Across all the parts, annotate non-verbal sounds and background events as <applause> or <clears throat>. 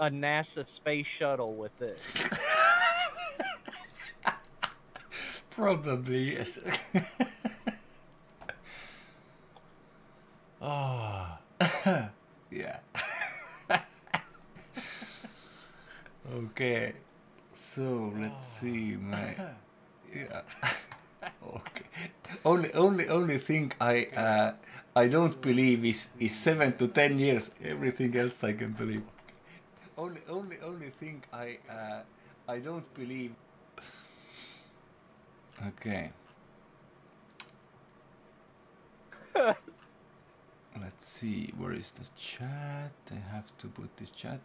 a NASA space shuttle with this. <laughs> Probably yes. oh, <laughs> <laughs> yeah. okay, so let's see my yeah. okay. Only, only, only thing I uh, I don't believe is is seven to ten years. Everything else I can believe. Only, only, only thing I uh, I don't believe. Okay. <laughs> Let's see, where is the chat? I have to put the chat.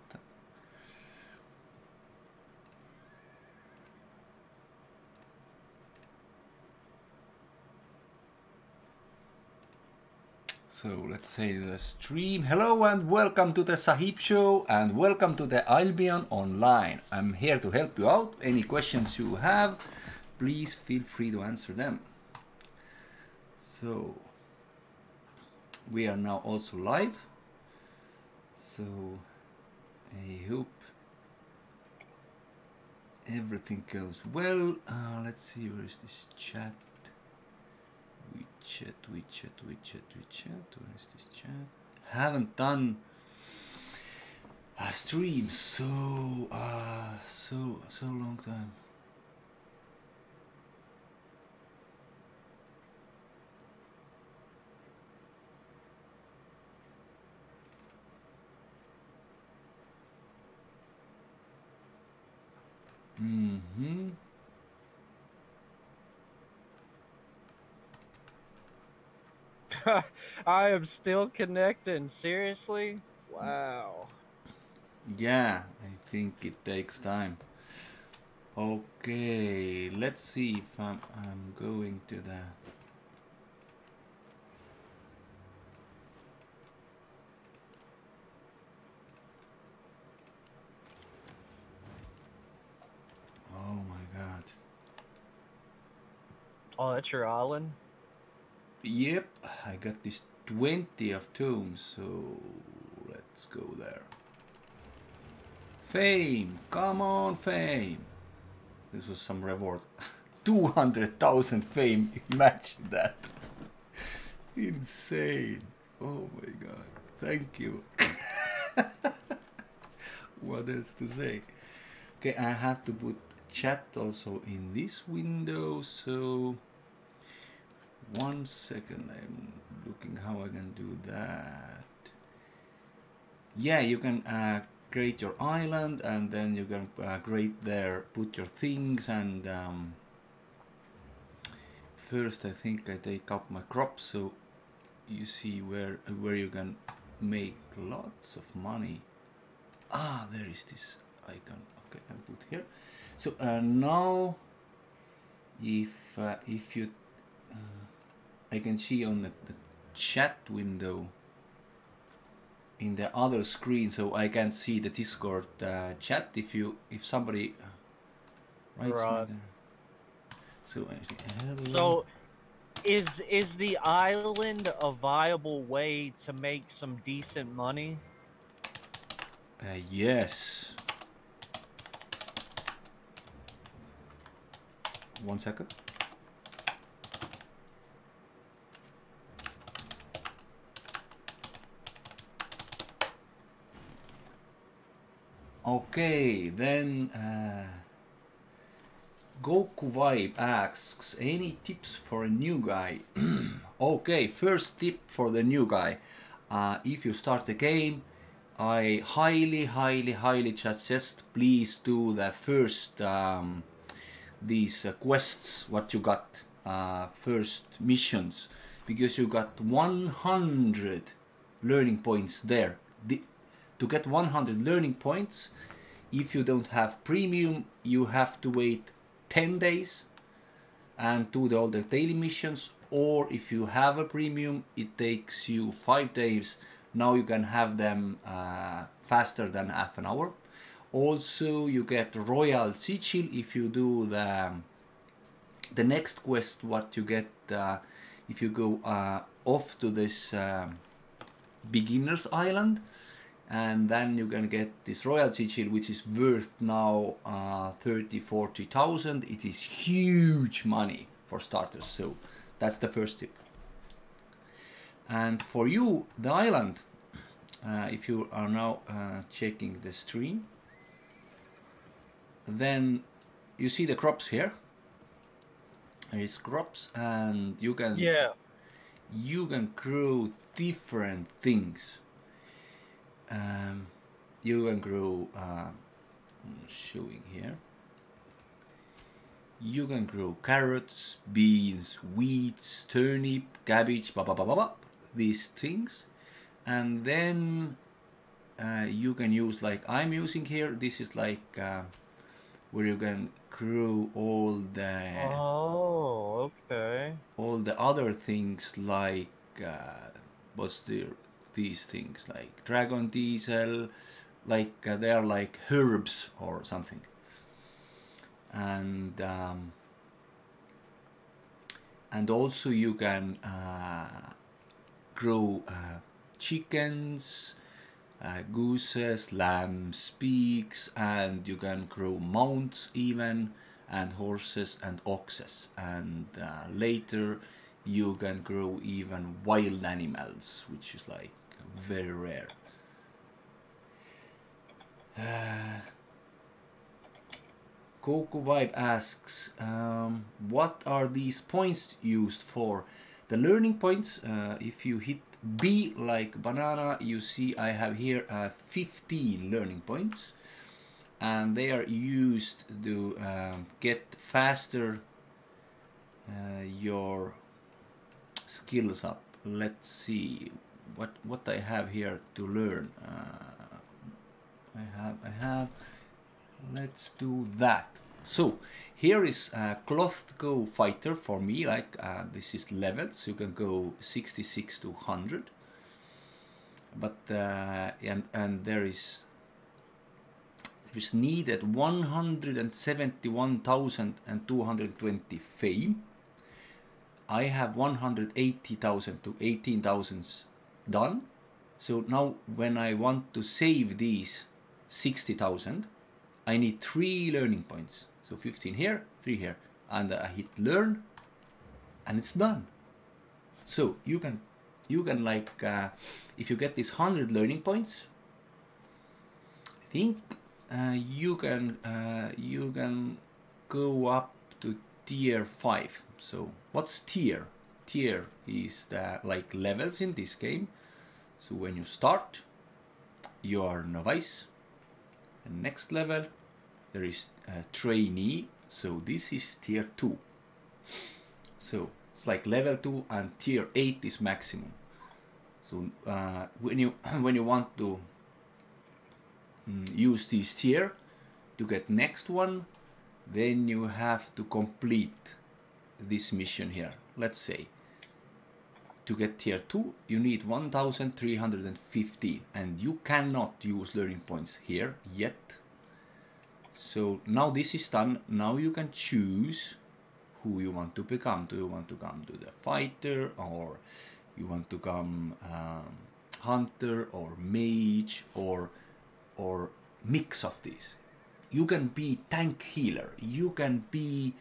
So let's say the stream. Hello and welcome to the Sahiib Show and welcome to the Albion Online. I'm here to help you out. Any questions you have, please feel free to answer them. So we are now also live. So I hope everything goes well. Uh, let's see, where is this chat? WeChat, WeChat, WeChat, WeChat. Where is this chat? Haven't done a stream so uh so so long time. Mm-hmm. <laughs> I am still connecting. Seriously? Wow. Yeah, I think it takes time. Okay, let's see if I'm, I'm going to the... Oh my god. Oh, that's your island? Yep, I got this 20 of tomes, so let's go there. Fame, come on, fame. This was some reward. <laughs> 200,000 fame, <laughs> imagine that. <laughs> Insane. Oh my god, thank you. what else to say? Okay, I have to put chat also in this window, so one second i'm looking how i can do that. Yeah you can uh, create your island and then you can uh, create there put your things and um, first i think i take up my crops so you see where where you can make lots of money. Ah there is this icon. Okay i put here. So uh, now if uh, if you uh, I can see on the, the, chat window in the other screen so I can see the discord uh, chat if you if somebody writes Right. so hello. So, is is the island a viable way to make some decent money? Uh, yes one second Okay, then uh, Goku Vibe asks, any tips for a new guy? <clears throat> okay, first tip for the new guy. Uh, if you start a game, I highly, highly, highly suggest please do the first um, these uh, quests what you got uh, first missions because you got 100 learning points there. To get 100 learning points, if you don't have premium, you have to wait 10 days and do the, all the daily missions. Or if you have a premium, it takes you five days. Now you can have them uh, faster than half an hour. Also, you get Royal Sigil if you do the the next quest. What you get uh, if you go uh, off to this um beginners island and then you can get this royal sigil which is worth now uh, 30 40,000 it is huge money for starters so that's the first tip. And for you the island uh, if you are now uh, checking the stream then you see the crops here. There is crops and you can Yeah. you can grow different things um, you can grow uh, showing here you can grow carrots beans weeds turnip cabbage blah blah blah blah, blah these things and then uh, you can use like I'm using here this is like uh, where you can grow all the Oh, okay. all the other things like uh, what's the these things like dragon teasel like uh, they are like herbs or something. And um, and also you can uh, grow uh, chickens uh, gooses lambs pigs and you can grow mounts even and horses and oxes. And uh, later you can grow even wild animals which is like very rare uh, Goku Vibe asks, um, what are these points used for? The learning points, uh, if you hit B like banana, you see I have here uh, 15 learning points. And they are used to um, get faster uh, your skills up. Let's see what what I have here to learn. Uh, I have I have let's do that so here is a cloth go fighter for me like uh, this is levels you can go 66 to 100 but uh, and and there is there is needed 171,220 fame I have 180,000 to 18,000 done so now when I want to save these 60,000 I need three learning points. So 15 here, three here. And I hit learn and it's done. So you can, you can like, uh, if you get these 100 learning points, I think uh, you can, uh, you can go up to tier 5. So what's tier? Tier is the like levels in this game. So when you start, you are novice, and next level there is a trainee. So this is tier 2 so it's like level 2 and tier 8 is maximum. So uh, when you <laughs> when you want to mm, use this tier to get next one then you have to complete this mission here let's say to get tier 2 you need 1350 and you cannot use learning points here yet. So now this is done. Now you can choose who you want to become. Do you want to come to the fighter or you want to come um, hunter or mage or or mix of these? You can be tank healer. You can be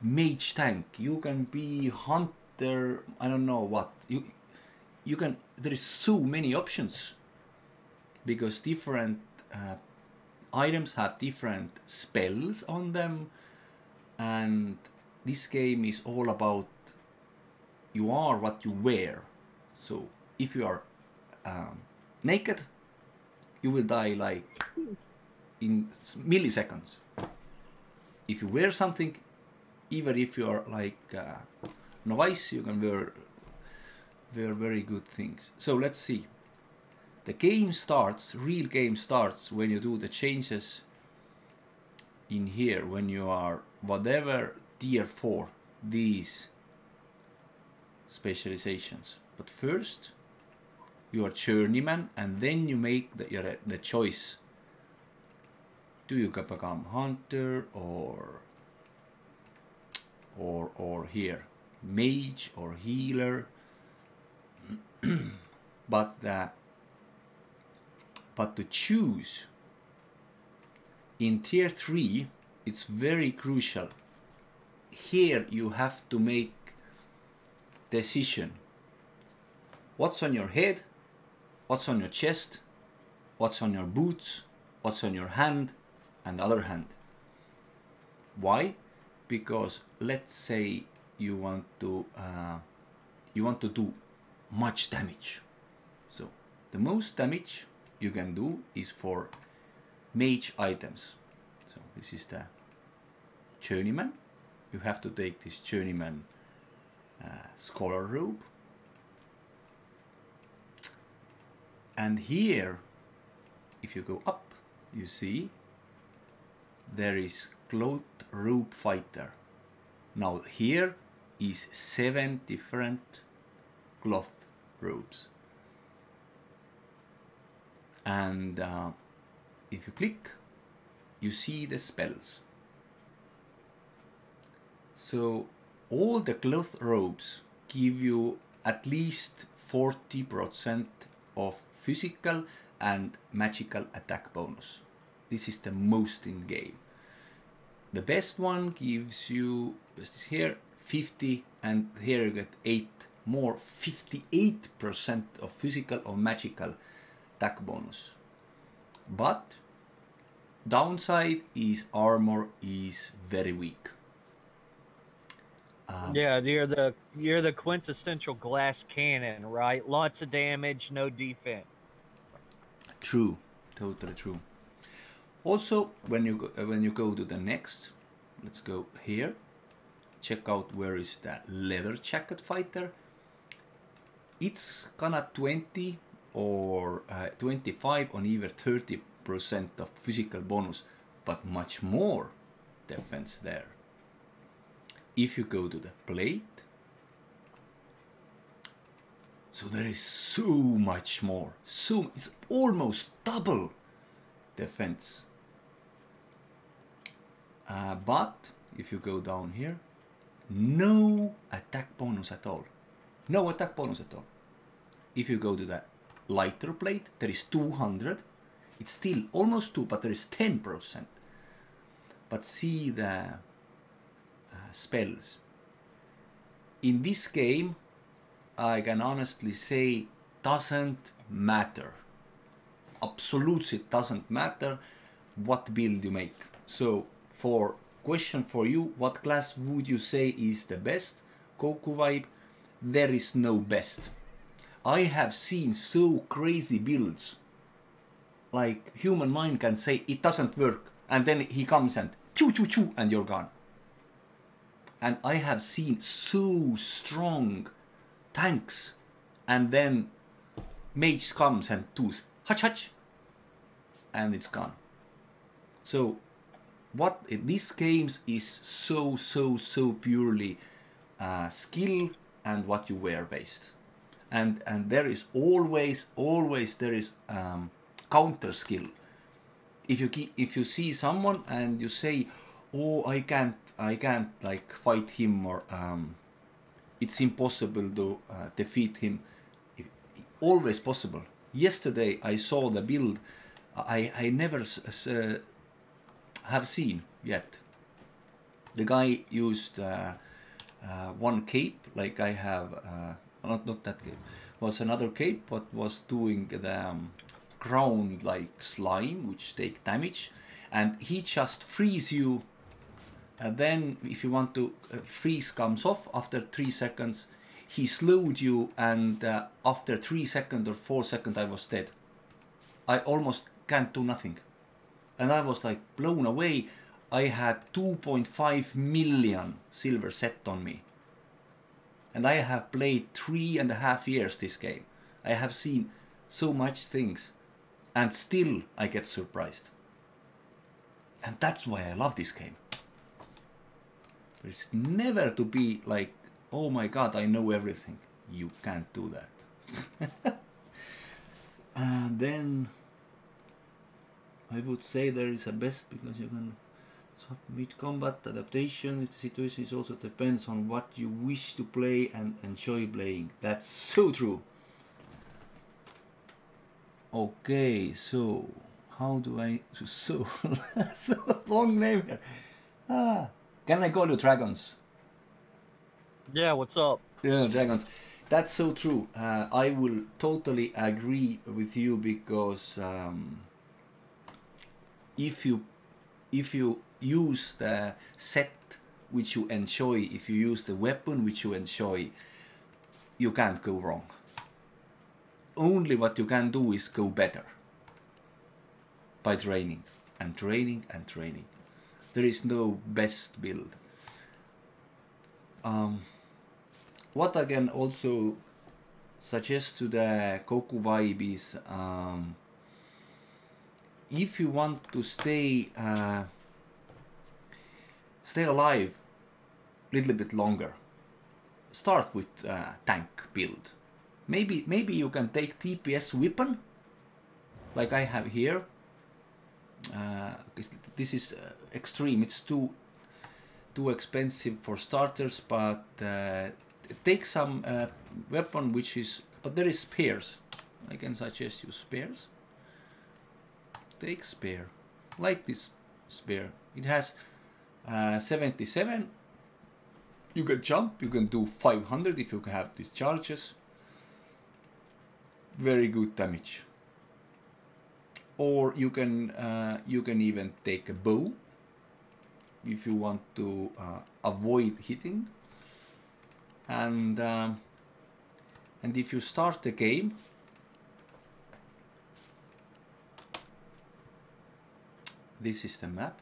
mage tank. You can be hunter there i don't know what you you can there is so many options. Because different uh, items have different spells on them. And this game is all about you are what you wear. So if you are um, naked you will die like in milliseconds. If you wear something even if you are like uh, novice you can wear wear very good things. So let's see. The game starts real game starts when you do the changes in here when you are whatever tier 4 these specializations. But first you are journeyman and then you make the, your, the choice. Do you become hunter or or or here mage or healer <clears throat> but uh, but to choose in tier 3 it's very crucial. Here you have to make decision. What's on your head? What's on your chest? What's on your boots? What's on your hand? And other hand. Why? Because let's say you want to uh, you want to do much damage. So the most damage you can do is for mage items. So this is the journeyman. You have to take this journeyman uh, scholar robe. And here if you go up you see there is cloth robe fighter. Now here is seven different cloth robes and uh, if you click you see the spells so all the cloth robes give you at least 40% of physical and magical attack bonus. This is the most in game. The best one gives you this is here 50 and here you get 8 more 58% of physical or magical attack bonus. But downside is armor is very weak. Um, yeah, you're the you're the quintessential glass cannon, right? Lots of damage, no defense. True, totally true. Also, when you go, when you go to the next, let's go here. Check out where is the leather jacket fighter. It's gonna 20 or uh, 25 or even 30 percent of physical bonus, but much more defense there. If you go to the plate so there is so much more. So it's almost double defense. Uh, but if you go down here no attack bonus at all no attack bonus at all if you go to the lighter plate there is 200 it's still almost 2 but there is 10 percent but see the uh, spells. In this game, I can honestly say doesn't matter. Absolutely it doesn't matter what build you make. So for question for you, what class would you say is the best? Goku vibe, there is no best. I have seen so crazy builds. Like human mind can say it doesn't work and then he comes and choo choo choo and you're gone and I have seen so strong tanks, and then mage comes and does hutch hutch, and it's gone. So, what these games is so so so purely uh, skill and what you wear based, and and there is always always there is um, counter skill. If you if you see someone and you say, "Oh, I can't I can't like fight him or um, it's impossible to uh, defeat him. If, always possible. Yesterday I saw the build I I never uh, have seen yet. The guy used uh, uh, one cape like I have uh, not not that cape was another cape but was doing the um, ground like slime which take damage and he just frees you. And then if you want to uh, freeze comes off after three seconds he slowed you and uh, after three seconds or four seconds i was dead. I almost can't do nothing and i was like blown away. I had 2.5 million silver set on me. And i have played three and a half years this game. I have seen so much things. And still i get surprised. And that's why i love this game. There's never to be like, oh my god, I know everything. You can't do that. <laughs> and then I would say there is a best because you can submit combat adaptation if the situation is also depends on what you wish to play and enjoy playing. That's so true. Okay, so how do I <laughs> so so long name here? Ah, can I call you dragons? Yeah, what's up? Yeah, dragons. That's so true. Uh, I will totally agree with you because um, if you if you use the set which you enjoy, if you use the weapon which you enjoy, you can't go wrong. Only what you can do is go better by training and training and training. There is no best build. Um, what I can also suggest to the Goku vibe is um, if you want to stay uh, stay alive a little bit longer, start with uh, tank build. Maybe maybe you can take TPS weapon, like I have here. Uh, this is uh, extreme. It's too too expensive for starters, but uh, take some uh, weapon which is. But there is spears. I can suggest you spears. Take spare. like this spare. It has uh, 77 you can jump you can do 500 if you have these charges very good damage or you can uh, you can even take a bow if you want to uh, avoid hitting and um, and if you start the game this is the map.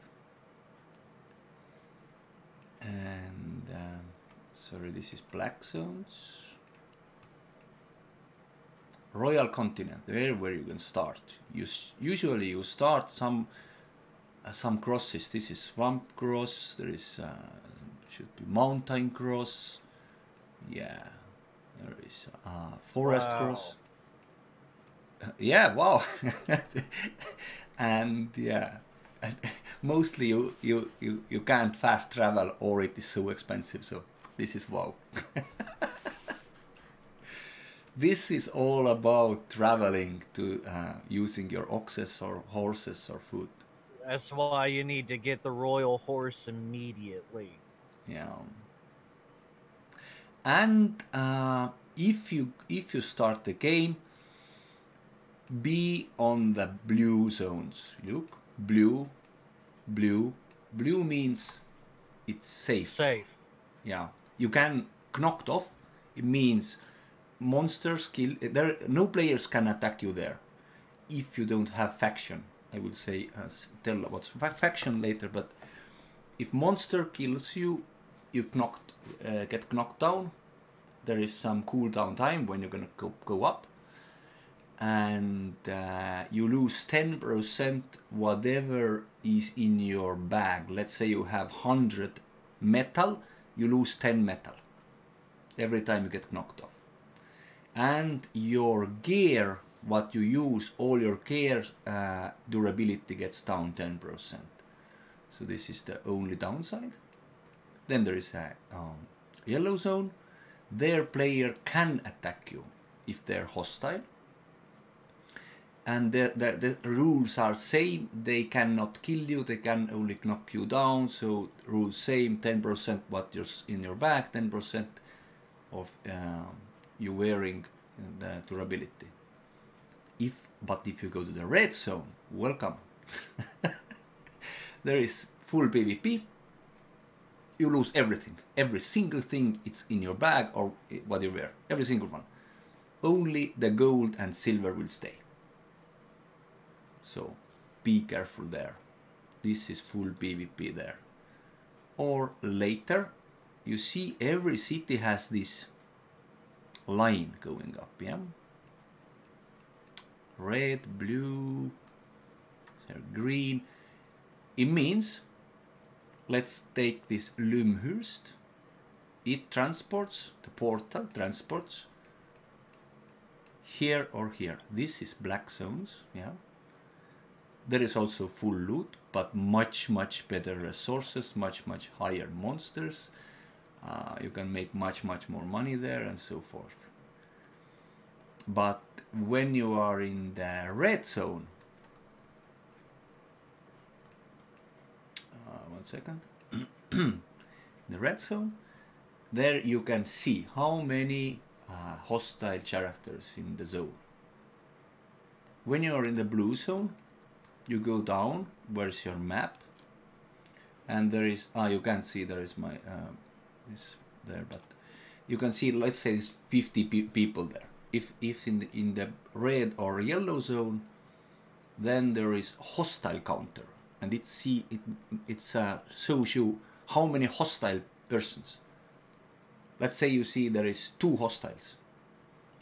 And um, sorry this is black zones. Royal continent there where you can start. You usually you start some uh, some crosses. This is swamp cross there is uh, should be mountain cross. Yeah there is uh, forest wow. cross. Yeah wow. <laughs> And yeah <laughs> mostly you, you, you, you can't fast travel or it is so expensive. So this is wow. <laughs> this is all about traveling to uh, using your oxes or horses or food. That's why you need to get the royal horse immediately. Yeah. And uh, if you if you start the game, be on the blue zones. Look, blue, blue. Blue means it's safe. Safe. Yeah. You can knocked off. It means monsters kill. There, no players can attack you there, if you don't have faction. I will say uh, tell what's faction later, but if monster kills you, you knocked uh, get knocked down. There is some cooldown time when you're gonna go go up and uh, you lose 10% whatever is in your bag. Let's say you have 100 metal, you lose 10 metal every time you get knocked off. And your gear, what you use, all your gear uh, durability gets down 10%. So this is the only downside. Then there is a um, yellow zone. Their player can attack you if they're hostile and the, the, the, rules are same. They cannot kill you. They can only knock you down. So rules same 10% what you're in your back 10% of uh, you wearing the durability. If but if you go to the red zone welcome. <laughs> There is full pvp you lose everything. Every single thing it's in your bag or what you wear. Every single one. Only the gold and silver will stay so be careful there. This is full PvP there. Or later, you see every city has this line going up, yeah? Red, blue, green. It means, let's take this Lymhurst. It transports, the portal transports here or here. This is black zones, yeah? There is also full loot, but much, much better resources, much, much higher monsters. Uh, you can make much, much more money there and so forth. but when you are in the red zone, uh, one second, <clears throat> the red zone, there you can see how many uh, hostile characters in the zone. When you are in the blue zone, you go down, where's your map? And there is, ah, you can't see, there is my, uh, this there, but you can see, let's say it's 50 pe people there. If, if in the, in the red or yellow zone, then there is hostile counter. And it see, it, it's uh, shows you how many hostile persons. Let's say you see there is two hostiles.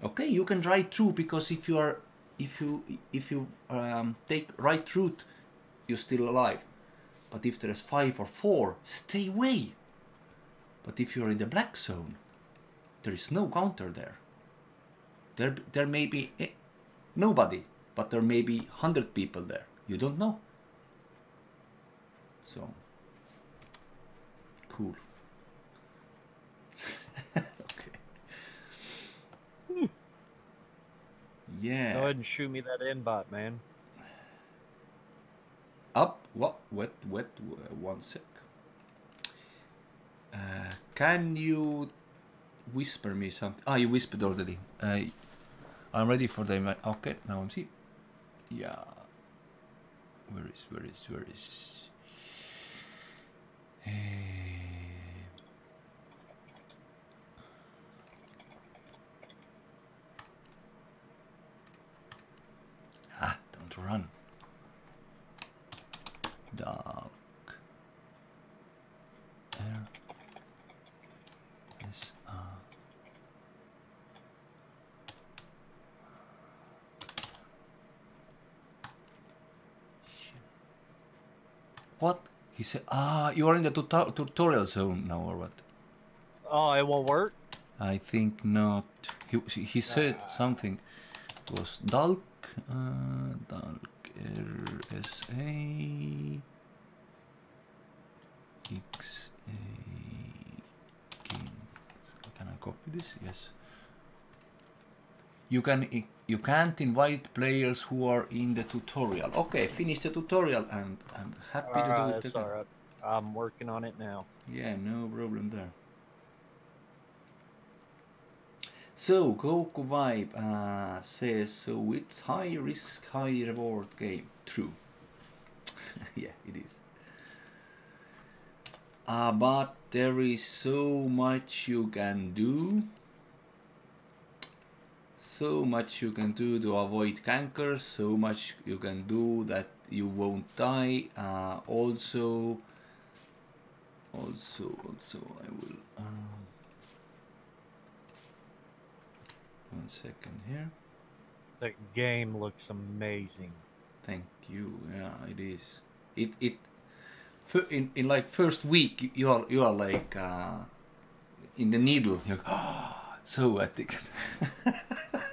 Okay, you can ride through because if you are if you if you um, take right route, you're still alive. But if there is five or four, stay away. But if you're in the black zone, there is no counter there. There there may be eh, nobody, but there may be hundred people there. You don't know. So cool. <laughs> okay. Yeah. Go ahead and shoot me that inbot, man. Up, what, What? wet, uh, one sec. Uh, can you whisper me something? Ah, you whispered already. Uh, I'm ready for the. Okay, now I'm see. Yeah. Where is, where is, where is. Eh, Ah, don't run. Dark. There. Yes. Uh. Shit. What? He said, ah, you are in the tuto- tutorial zone now, or what? Oh, it won't work. I think not. He, he said something. It was Dalk, uh, Dalk RSA XA King. Can I copy this? Yes. You can you can't invite players who are in the tutorial. Okay, finish the tutorial and I'm happy to do it. that's again. I'm working on it now. Yeah, no problem there. So, Goku Vibe uh, says, so it's high risk, high reward game. True. <laughs> yeah, it is. Uh, but there is so much you can do. So much you can do to avoid gankers, so much you can do that you won't die. Uh, also, also also I will um, one second here. The game looks amazing. thank you. Yeah it is. It it in, in like first week you are you are like uh, in the needle. You're <gasps> so addicted <laughs>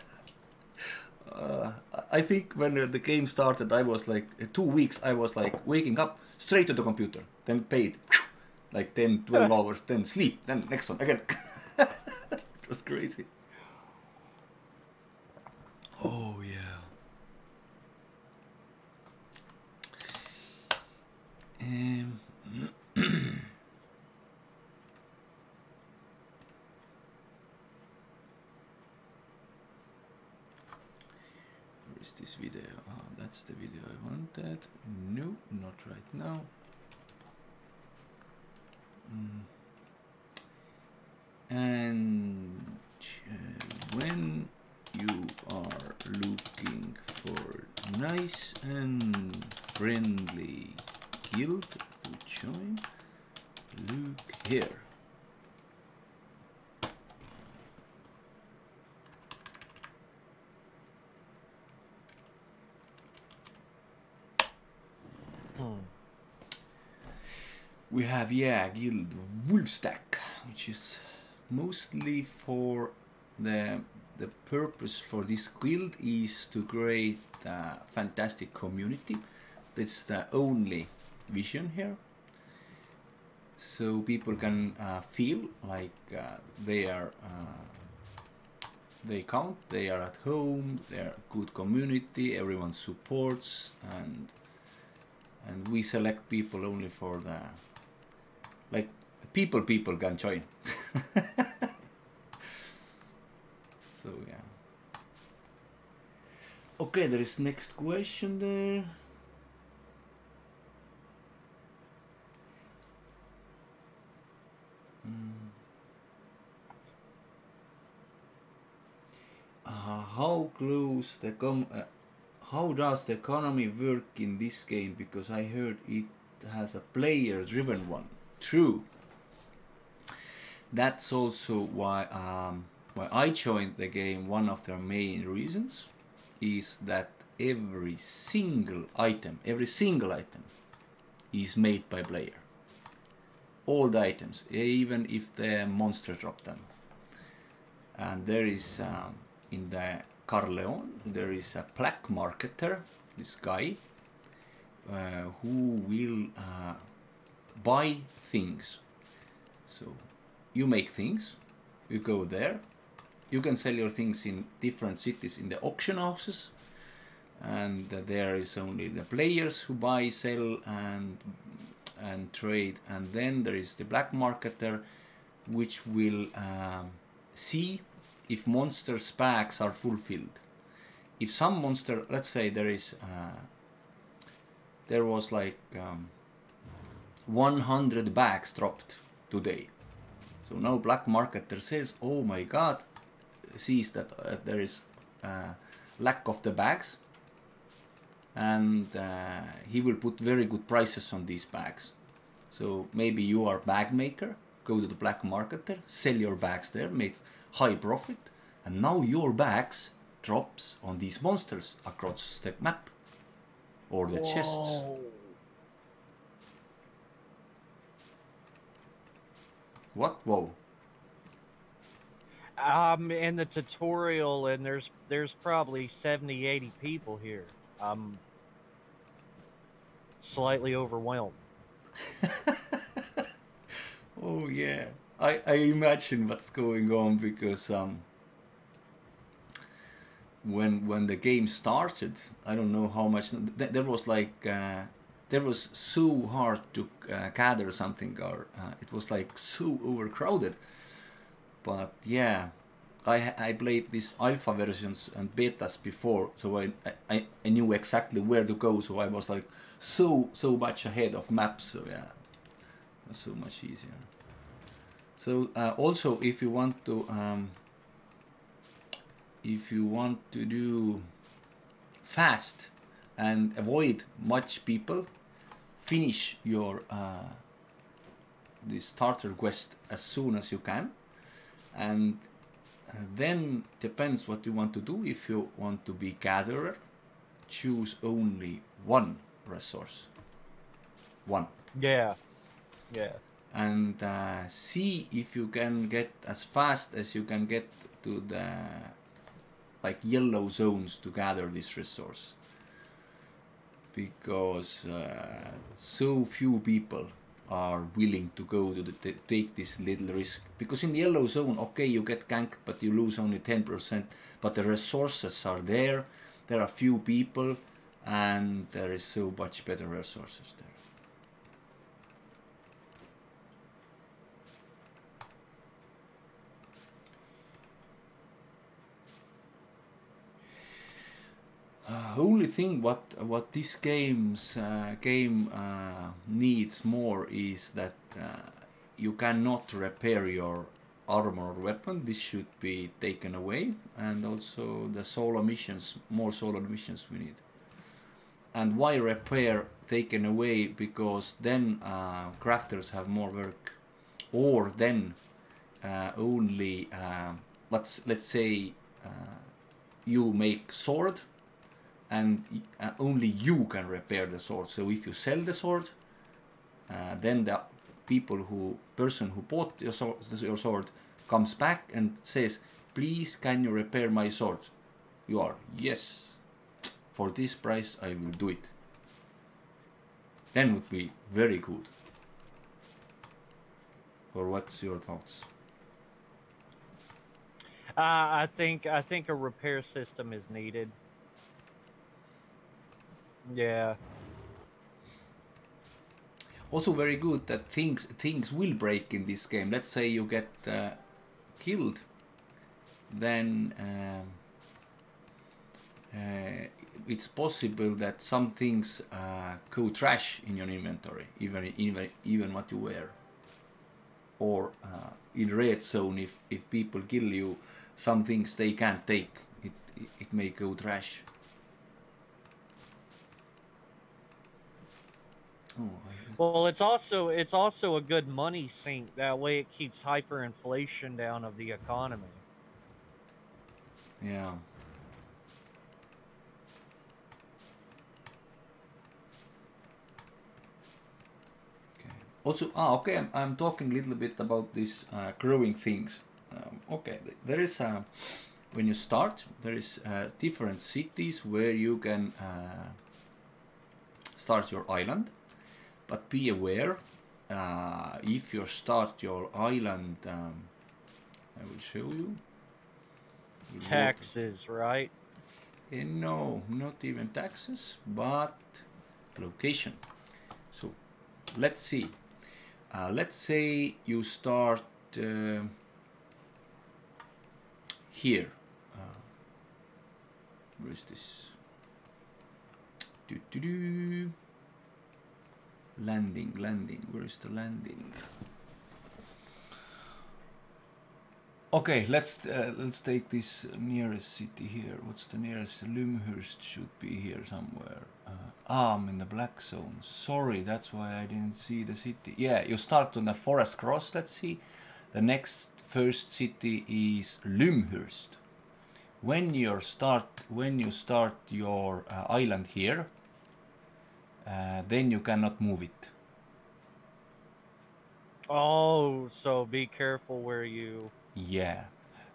uh, I think when uh, the game started I was like uh, two weeks I was like waking up straight to the computer then paid like 10 12 <laughs> hours then sleep then next one again. <laughs> It was crazy. Oh yeah. Um, <clears throat> this video ah that's the video I wanted no not right now Mm. And uh, when you are looking for nice and friendly guild to join, look here. We have yeah guild Wolfstack, which is mostly for the the purpose for this guild is to create a fantastic community. That's the only vision here. So people can uh, feel like uh, they are uh, they count. They are at home. They're a good community. Everyone supports, and and we select people only for the like people. People can join. <laughs> so yeah. Okay, there is next question there. Mm. Uh, how close the com uh, how does the economy work in this game because i heard it has a player driven one true. That's also why um, why i joined the game one of the main reasons is that every single item every single item is made by player. All the items even if the monster drop them. And there is um, in the Caerleon, there is a black marketer, this guy, uh, who will uh, buy things. So you make things, you go there, you can sell your things in different cities in the auction houses, and there is only the players who buy, sell, and and trade, and then there is the black marketer, which will um, see if monsters packs are fulfilled. If some monster, let's say there is, uh, there was like um, 100 bags dropped today. So now black marketer says, oh my god, sees that uh, there is uh, lack of the bags and uh, he will put very good prices on these bags. So maybe you are bag maker, go to the black marketer, sell your bags there, make high profit, and now your bags drops on these monsters across the map or the Whoa. chests. What? Whoa. I'm in the tutorial and there's there's probably 70, 80 people here. I'm slightly overwhelmed. <laughs> oh yeah. I, I imagine what's going on because um when when the game started, I don't know how much th- there was like uh, there was so hard to uh, gather something or uh, it was like so overcrowded. But yeah, I I played these alpha versions and betas before, so I, I I knew exactly where to go. So I was like so so much ahead of maps. So yeah, so much easier. So uh, also, if you want to, um, if you want to do fast and avoid much people, finish your uh, the starter quest as soon as you can, and uh, then depends what you want to do. If you want to be gatherer, choose only one resource. One Yeah. Yeah. and uh, see if you can get as fast as you can get to the like yellow zones to gather this resource because uh, so few people are willing to go to the, take this little risk. Because in the yellow zone okay you get ganked but you lose only 10% but the resources are there. There are few people and there is so much better resources there Uh, only thing what what this game's uh, game uh, needs more is that uh, you cannot repair your armor or weapon. This should be taken away, and also the solo missions, more solo missions we need. And why repair taken away? Because then uh, crafters have more work, or then uh, only let's let's say you make sword and uh, only you can repair the sword. So if you sell the sword, uh, then the people who person who bought your sword, your sword comes back and says, "Please, can you repair my sword?" You are yes. For this price, I will do it. Then would be very good. Or what's your thoughts? Uh, I think I think a repair system is needed. Yeah. Also very good that things things will break in this game. Let's say you get uh, killed, then um, uh, it's possible that some things uh, go trash in your inventory, even even even what you wear. Or uh, in red zone, if if people kill you, some things they can't take. It it, it may go trash. Well, it's also it's also a good money sink. That way, it keeps hyperinflation down of the economy. yeah. Okay. Also, ah, okay. I'm, I'm talking a little bit about these uh, growing things. Um, okay, there is a when you start, there is uh, different cities where you can uh, start your island, but be aware uh, if you start your island. Um, I will show you. Taxes, right? Eh, no, not even taxes, but location. So let's see. Uh, let's say you start uh, here. Uh, where is this? Do, do, do. Landing, landing. Where is the landing? Okay, let's uh, let's take this nearest city here. What's the nearest? Lymhurst should be here somewhere. Uh, ah, I'm in the black zone. Sorry, that's why I didn't see the city. Yeah, you start on the forest cross. Let's see. The next first city is Lymhurst. When you start when you start your uh, island here, uh, then you cannot move it. Oh, so be careful where you. Yeah.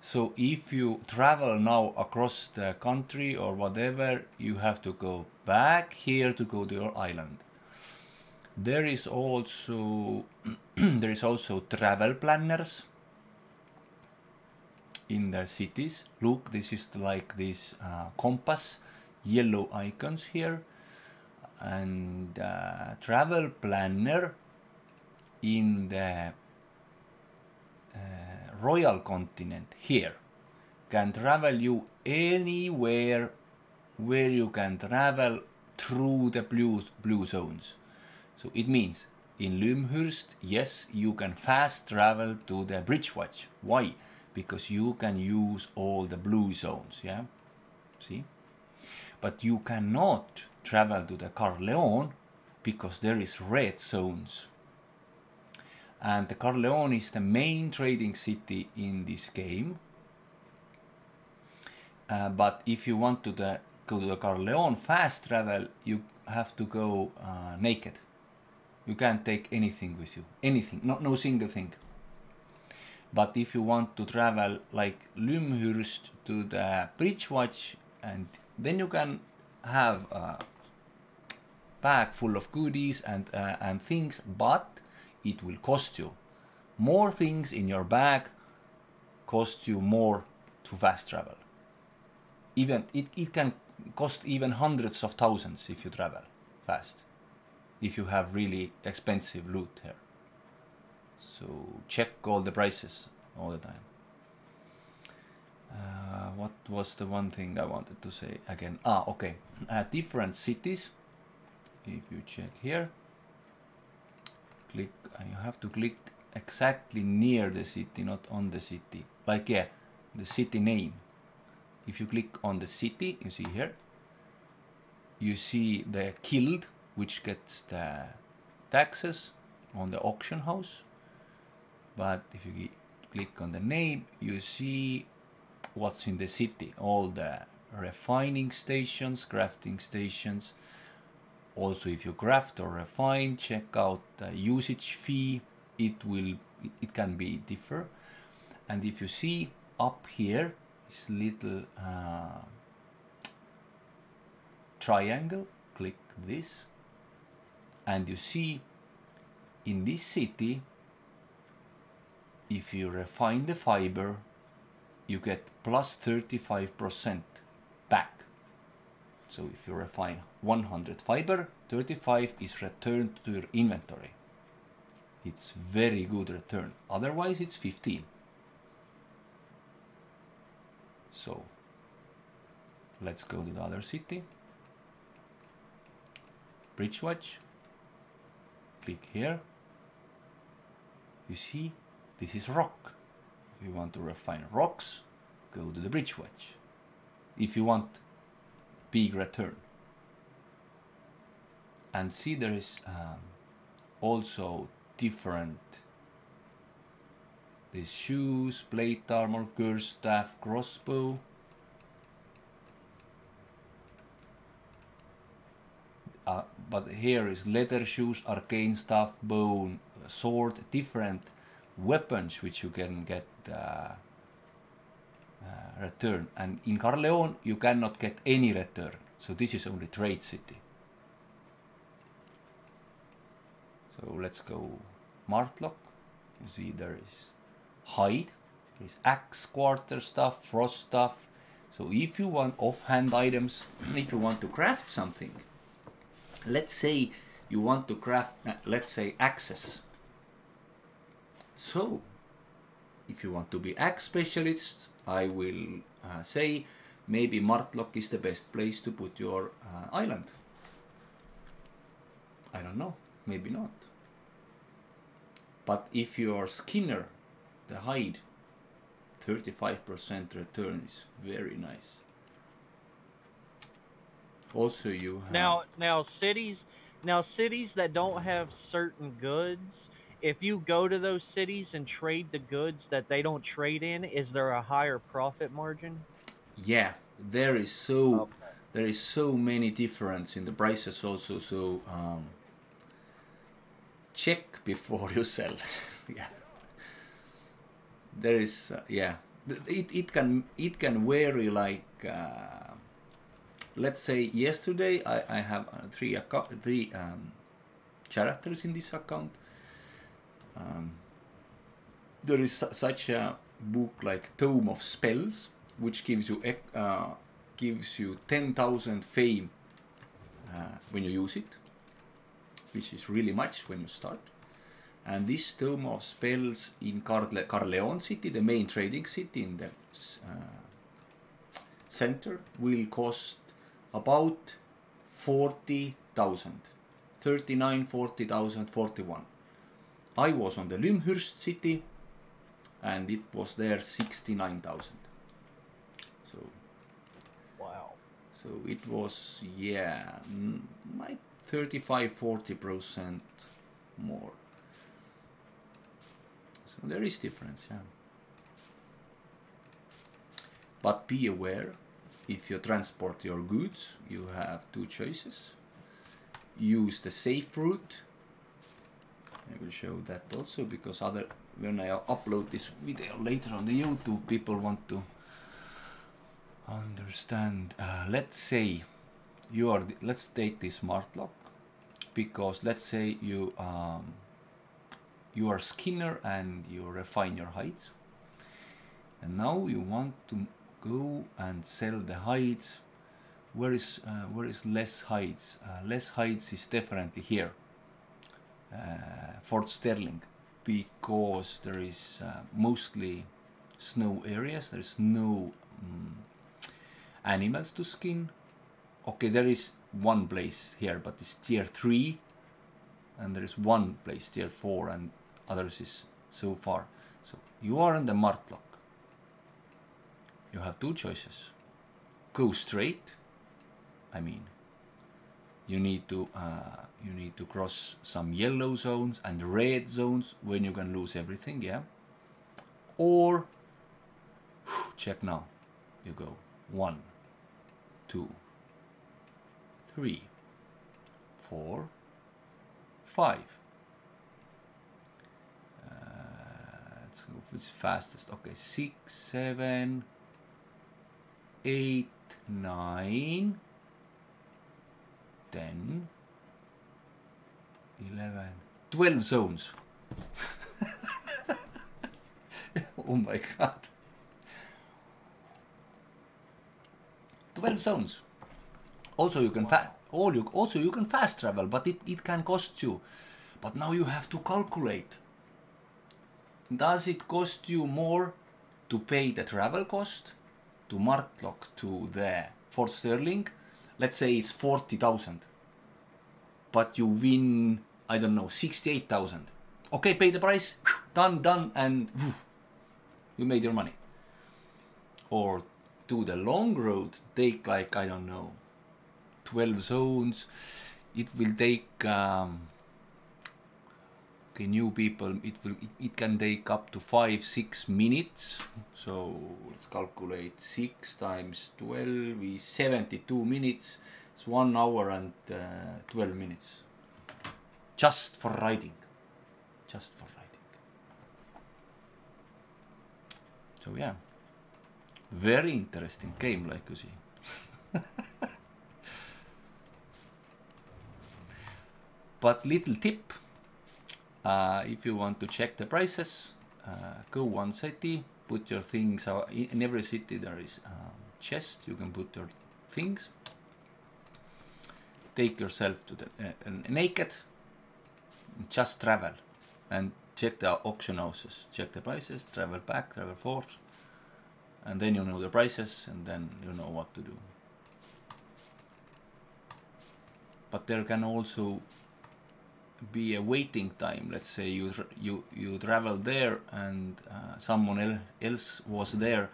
So if you travel now across the country or whatever, you have to go back here to go to your island. There is also <clears throat> there is also travel planners in the cities. Look, this is like this uh, compass, yellow icons here, and uh, travel planner in the uh, royal continent here. Can travel you anywhere where you can travel through the blue blue zones. So it means in Lymhurst yes you can fast travel to the Bridgewatch. Why? Because you can use all the blue zones yeah? See? But you cannot travel to the Caerleon because there is red zones and the Caerleon is the main trading city in this game. Uh, but if you want to the, go to the Caerleon fast travel, you have to go uh, naked. You can't take anything with you, anything, not no single thing. But if you want to travel like Lymhurst to the Bridgewatch, and then you can have a bag full of goodies and uh, and things, but it will cost you. More things in your bag cost you more to fast travel. Even it, it can cost even hundreds of thousands if you travel fast. If you have really expensive loot here. So check all the prices all the time. Uh, what was the one thing I wanted to say again? Ah, okay. Uh, different cities. If you check here, click you have to click exactly near the city not on the city like yeah the city name if you click on the city you see here you see the killed which gets the taxes on the auction house but if you click on the name you see what's in the city. All the refining stations crafting stations. Also if you craft or refine check out the usage fee. It will it can be differ. And if you see up here this little uh, triangle click this. And you see in this city if you refine the fiber you get plus 35% back. So if you refine 100 fiber, 35 is returned to your inventory. It's very good return. Otherwise, it's 15. So let's go to the other city. Bridgewatch. Click here. You see, this is rock. If you want to refine rocks, go to the Bridgewatch. If you want big return. And see there is um, also different these shoes, plate armor, curse staff, crossbow. Uh, but here is leather shoes, arcane staff, bone, sword, different weapons which you can get uh, uh, return. And in Caerleon, you cannot get any return. So this is only trade city. So let's go Martlock. You see there is hide, there is axe quarter stuff, frost stuff. So if you want offhand items, <clears throat> if you want to craft something, let's say you want to craft, uh, let's say axes. So if you want to be axe specialist, I will uh, say maybe Martlock is the best place to put your uh, island. I don't know, maybe not. But if your Skinner, the hide, 35% return is very nice. Also, you have Now, now cities, now cities that don't have certain goods. If you go to those cities and trade the goods that they don't trade in, is there a higher profit margin? yeah, there is so there is so many difference in the prices also. So um, check <laughs> before you sell. <laughs> yeah, there is uh, yeah. It, it can it can vary like uh, let's say yesterday I, I have uh, three three um, characters in this account. Um, there is su- such a book like Tome of Spells, which gives you uh, gives you ten thousand fame uh, when you use it, which is really much when you start. And this Tome of Spells in Carle- Caerleon City, the main trading city in the uh, center, will cost about 40,000. 39, 40,000, 41. I was on the Lymhurst city and it was there 69,000. So Wow. so it was yeah like 35 40% more. So there is difference, yeah. But be aware if you transport your goods, you have two choices. Use the safe route. I will show that also because other when I upload this video later on the YouTube, people want to understand. Uh, let's say you are. the- Let's take this smart lock because let's say you um, you are Skinner and you refine your hides, and now you want to go and sell the hides. Where is uh, where is less heights Uh, less heights is definitely here, Fort Sterling, because there is uh, mostly snow areas. There is no mm, animals to skin. Okay, there is one place here, but it's tier three, and there is one place tier four, and others is so far. So you are in the Martlock. You have two choices: go straight. I mean, you need to uh, you need to cross some yellow zones and red zones when you can lose everything. Yeah. Or check now. You go one, two, three, four, five. Uh, let's go which fastest. Okay, six, seven, eight, nine, ten, eleven, twelve zones. <laughs> oh my god. 12 zones. Also you can fa- all you also you can fast travel, but it, it can cost you. But now you have to calculate. Does it cost you more to pay the travel cost to Martlock to the Fort Sterling? Let's say it's 40,000. But you win, I don't know, 68,000. Okay, pay the price, done, done, and whew, you made your money. Or to the long road, take like, I don't know, 12 zones. It will take um, okay, new people. It will it, can take up to five six minutes. So let's calculate six times 12 is 72 minutes. It's one hour and uh, 12 minutes. Just for riding. Just for riding. So yeah, very interesting game, like you see. <laughs> But little tip, uh, if you want to check the prices, uh, go one city, put your things out. In every city there is a chest, you can put your things. Take yourself to the uh, naked, just travel and check the auction houses, check the prices, travel back, travel forth, and then you know the prices and then you know what to do. But there can also be a waiting time. Let's say you you you travel there and uh, someone el else was there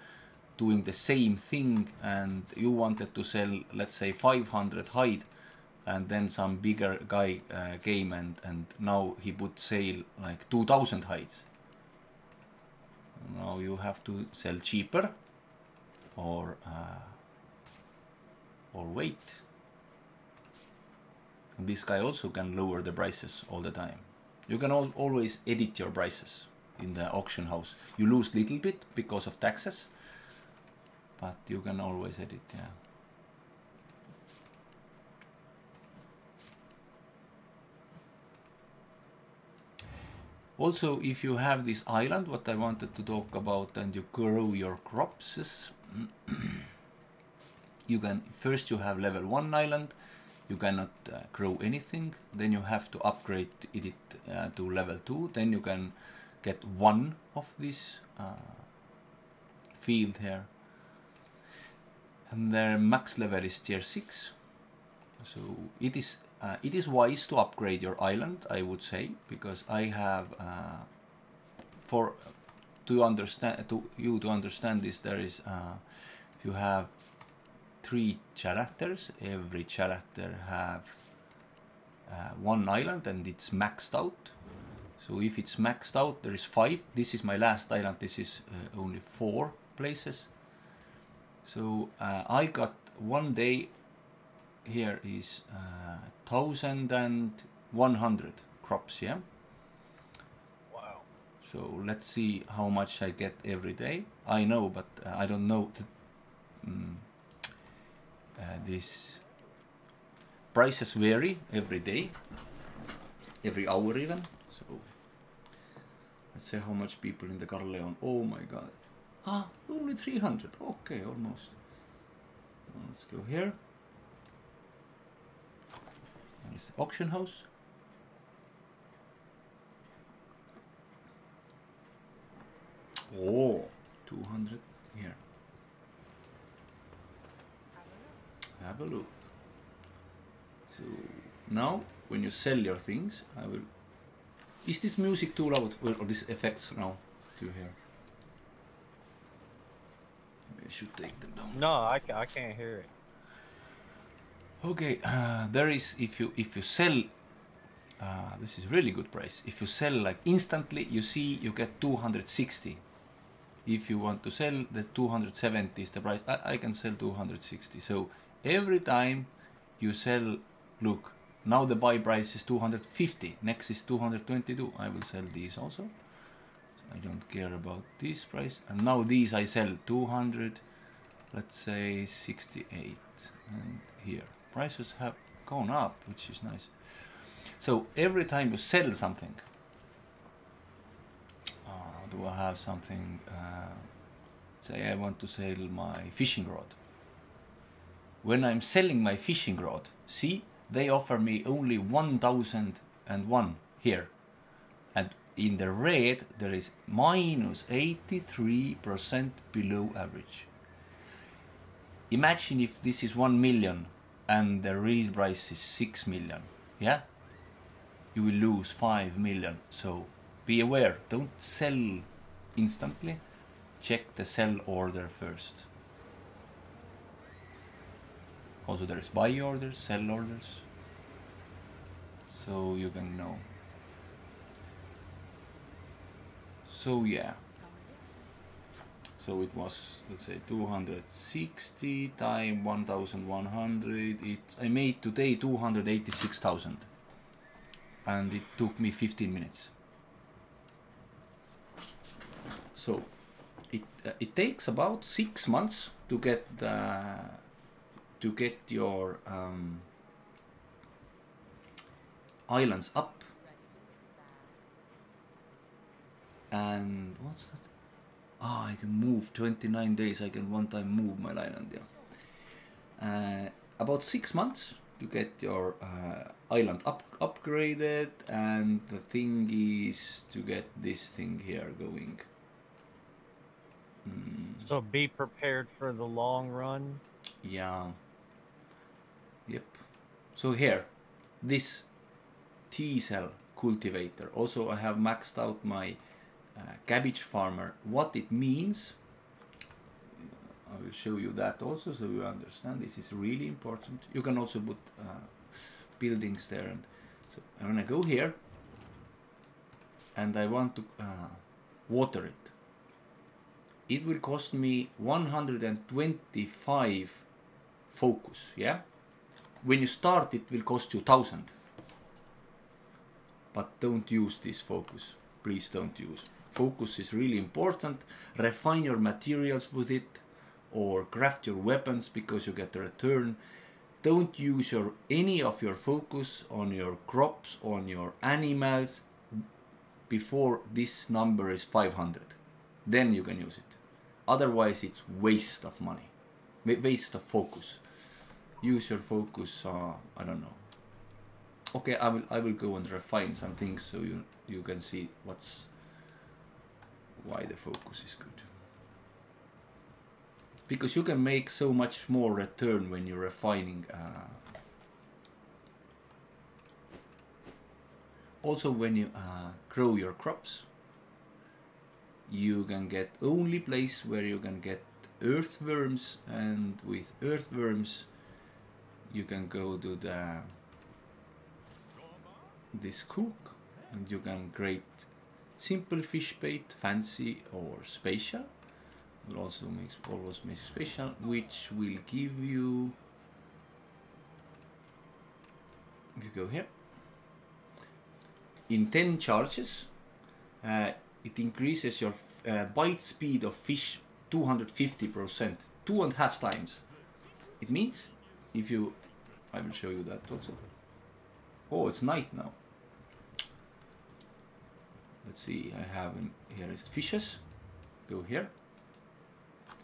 doing the same thing, and you wanted to sell, let's say, 500 hide, and then some bigger guy uh, came and and now he put sale like 2,000 hides. Now you have to sell cheaper, or uh, or wait this guy also can lower the prices all the time. You can al always edit your prices in the auction house. You lose little bit because of taxes, but you can always edit, yeah. Also, if you have this island, what I wanted to talk about, and you grow your crops, <clears throat> you can first you have level one island, you cannot uh, grow anything then you have to upgrade it uh, to level 2 then you can get one of this uh, field here. And their max level is tier 6 so it is uh, it is wise to upgrade your island I would say because I have uh, for to understand to you to understand this there is you have three characters. Every character have uh, one island and it's maxed out. So if it's maxed out, there is five. This is my last island. This is uh, only four places. So uh, I got one day. Here is uh, thousand and one hundred crops. Yeah. Wow. So let's see how much I get every day. I know, but uh, I don't know. The, um, these prices vary every day, every hour even. So let's say how much people in the Caerleon. Oh my god. Ah, only 300. Okay, almost. Let's go here. There's the auction house. Oh, 200 here. Have a look. So now when you sell your things, I will. Is this music too loud or, these effects now to hear? Maybe I should take them down. No, I, I can't hear it. Okay, uh, there is if you if you sell. Uh, this is really good price. If you sell like instantly, you see you get 260. If you want to sell, the 270 is the price. I, I can sell 260. So every time you sell look now the buy price is 250 next is 222 I will sell these also. So I don't care about this price. And now these I sell 200 let's say 68 and here prices have gone up which is nice. So every time you sell something uh, do I have something uh, say I want to sell my fishing rod when I'm selling my fishing rod, see, they offer me only 1001 here. And in the red, there is minus 83% below average. Imagine if this is 1 million and the real price is 6 million. Yeah? You will lose 5 million. So be aware, don't sell instantly. Check the sell order first. Also, there is buy orders, sell orders, so you can know. So yeah. So it was let's say 260 times 1100. It I made today 286,000, and it took me 15 minutes. So it uh, it takes about six months to get the to get your um, islands up. And what's that? Ah, I can move 29 days. I can one time move my island. Yeah. Uh, about six months to get your uh, island up upgraded, and the thing is to get this thing here going. Mm. So be prepared for the long run. Yeah. So here, this T cell cultivator. Also, I have maxed out my uh, cabbage farmer. What it means, I will show you that also so you understand. This is really important. You can also put uh, buildings there. And so I'm gonna go here and I want to uh, water it. It will cost me 125 focus, yeah? When you start it will cost you 1000 but don't use this focus. Please don't use. Focus is really important. Refine your materials with it or craft your weapons because you get a return. Don't use your any of your focus on your crops on your animals before this number is 500 then you can use it. Otherwise it's waste of money. Waste of focus use your focus uh, i don't know. Okay i will i will go and refine some things so you you can see what's why the focus is good. Because you can make so much more return when you're refining uh, also when you uh, grow your crops you can get only place where you can get earthworms and with earthworms you can go to the this cook and you can create simple fish bait, fancy or spatial. Will also make always make special, which will give you. If you go here, in 10 charges, uh, it increases your uh, bite speed of fish 250%, two and a half times. It means if you I will show you that also. Oh, it's night now. Let's see, I have in, here is fishes. Go here.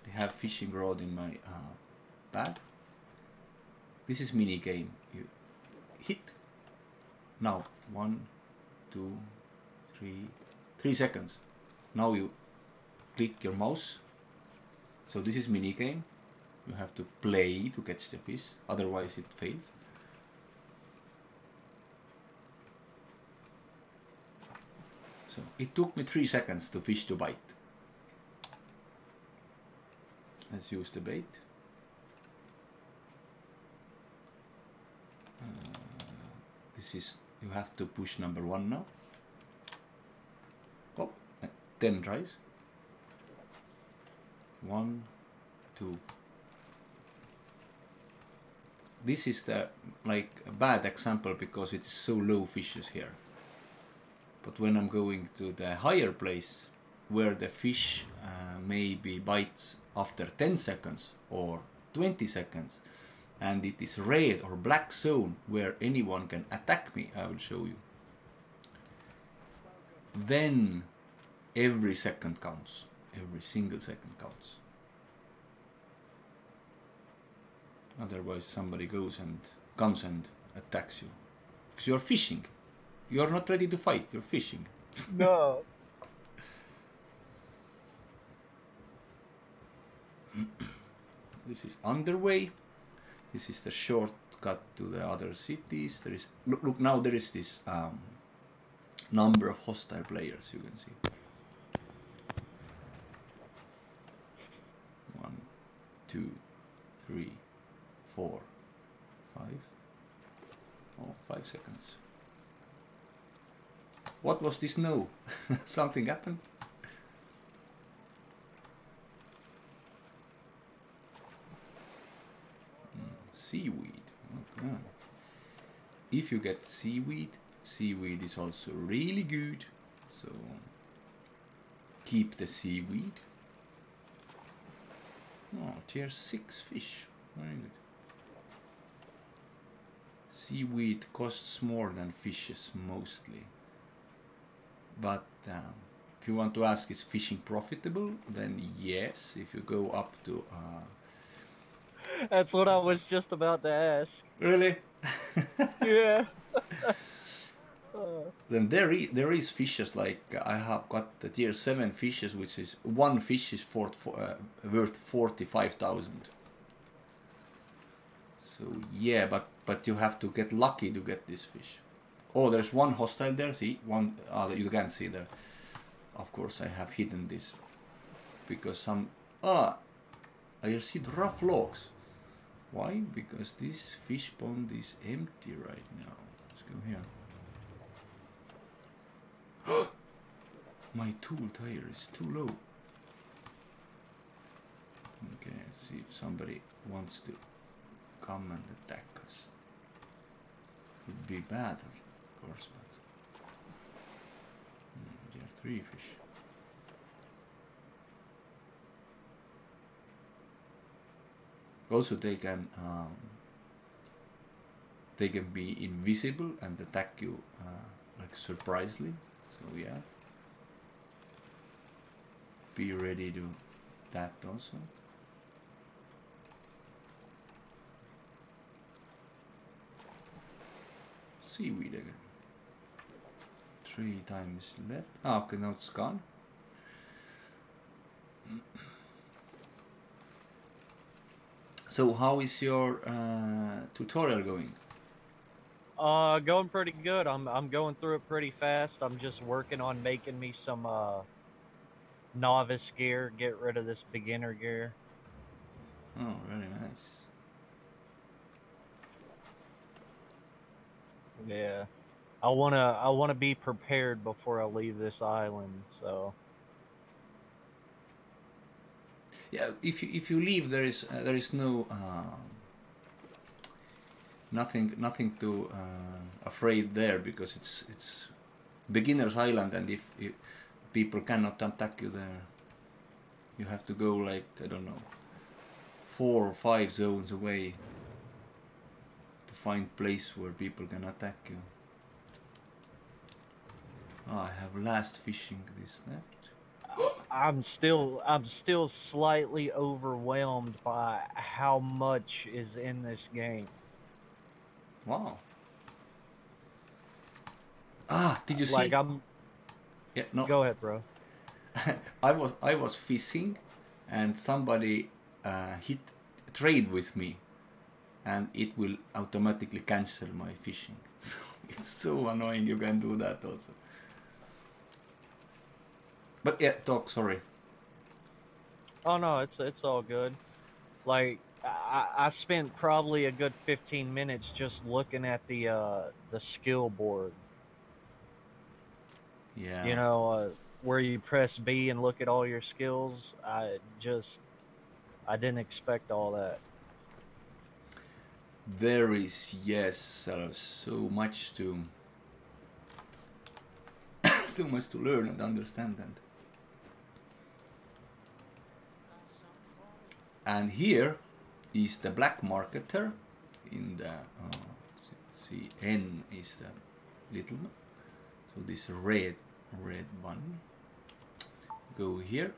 I have fishing rod in my uh, bag. This is mini game. You hit. Now, one, two, three, three seconds. Now you click your mouse. So this is mini game. You have to play to catch the fish, otherwise it fails. So it took me three seconds to fish to bite. Let's use the bait. Uh, this is, you have to push number one now. Oh, 10 tries. One, two, this is the like a bad example because it is so low fishes here. But when I'm going to the higher place where the fish uh, maybe bites after 10 seconds or 20 seconds and it is red or black zone where anyone can attack me, I will show you. Then every second counts. Every single second counts. Otherwise, somebody goes and comes and attacks you. Because you're fishing. You're not ready to fight, you're fishing. <laughs> No. <clears throat> this is underway. This is the shortcut to the other cities. There is look, look now there is this um, number of hostile players you can see. One, two, three, four, five. Oh, five seconds. What was this no? <laughs> Something happened? Mm, seaweed. Okay. If you get seaweed, seaweed is also really good. So keep the seaweed. Oh, tier 6 fish. Very good. Seaweed costs more than fishes mostly. But um, if you want to ask is fishing profitable, then yes. If you go up to uh, That's what I was just about to ask. really, <laughs> Yeah. <laughs> Then there is, there is fishes like I have got the tier seven fishes, which is one fish is for, for uh, worth forty five thousand. So yeah, but but you have to get lucky to get this fish. Oh, there's one hostile there. See one. Uh, you can't see there. Of course, I have hidden this because some ah, I see rough logs. Why? Because this fish pond is empty right now. Let's go here. <gasps> My tool tire is too low. Okay, let's see if somebody wants to come and attack us. Would be bad, of course, but Hmm, there are three fish. Also, they can um, they can be invisible and attack you uh, like surprisingly. So yeah, be ready to that also. Seaweed again. Three times left. Ah, okay, now it's gone. So how is your uh, tutorial going? uh, going pretty good. I'm I'm going through it pretty fast. I'm just working on making me some uh novice gear. Get rid of this beginner gear. Oh, really nice. Yeah. I wanna I wanna be prepared before I leave this island. So Yeah, if you if you leave, there is uh, there is no uh, nothing nothing to uh, afraid there because it's it's beginner's island, and if, if people cannot attack you there, you have to go like I don't know four or five zones away to find place where people can attack you. Ah, I have last fishing this left. <gasps> I'm still I'm still slightly overwhelmed by how much is in this game. Wow. Ah, did you see? Like I'm yeah, no. go ahead, bro. <laughs> I was I was fishing, and somebody uh, hit trade with me, and it will automatically cancel my fishing. <laughs> So it's so annoying. You can do that also. But yeah, talk. Sorry. Oh no, it's it's all good. Like I, I spent probably a good 15 minutes just looking at the uh the skill board. Yeah. You know, uh, where you press B and look at all your skills. I just I didn't expect all that. There is yes, so much to <coughs> so much to learn and understand and and here is the black marketer in the uh, see N is the little so this red red one go here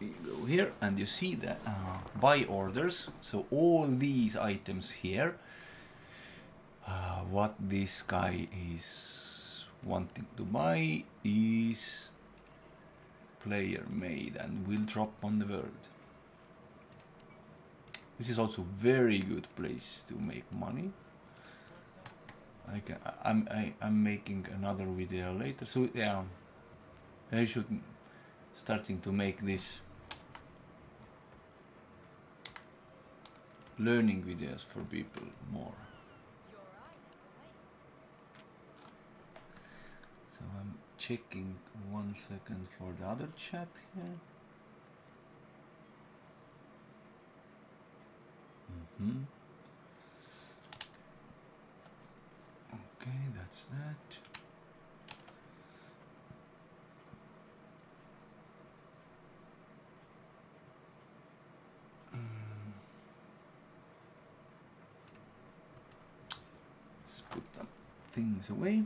you go here and you see the uh, buy orders. So all these items here, uh, what this guy is wanting to buy is player made and will drop on the world. This is also very good place to make money. I can, I'm I, I'm making another video later. So yeah, I should starting to make this learning videos for people more. So I'm checking one second for the other chat here. Mm-hmm. Okay, that's that. Mm. Let's put the things away.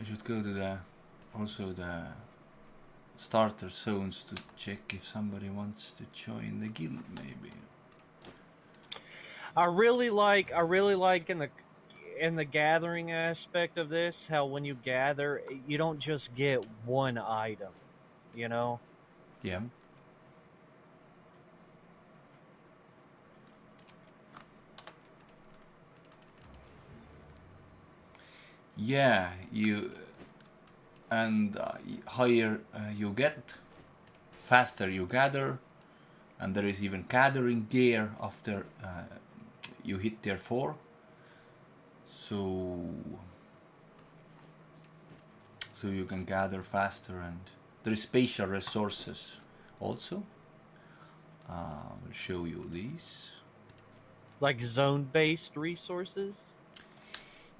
I should go to the also the starter zones to check if somebody wants to join the guild maybe. I really like I really like in the in the gathering aspect of this how when you gather you don't just get one item, you know? Yeah. Yeah, you and uh, higher uh, you get, faster you gather, and there is even gathering gear after uh, you hit tier four. So, so you can gather faster, and there is spatial resources also. Uh, I'll show you these. Like zone based resources.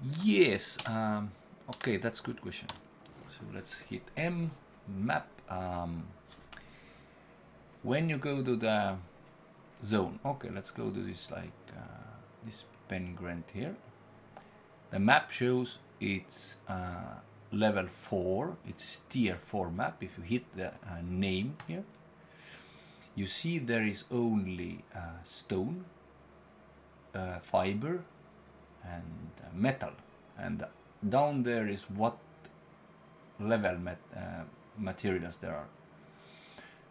Yes. Um, okay, that's good question. So let's hit M map. Um, when you go to the zone, okay, let's go to this like uh, this pen grant here. The map shows it's uh, level four. It's tier four map. If you hit the uh, name here, you see there is only uh, stone, uh, fiber, and uh, metal. And down there is what level uh, materials there are.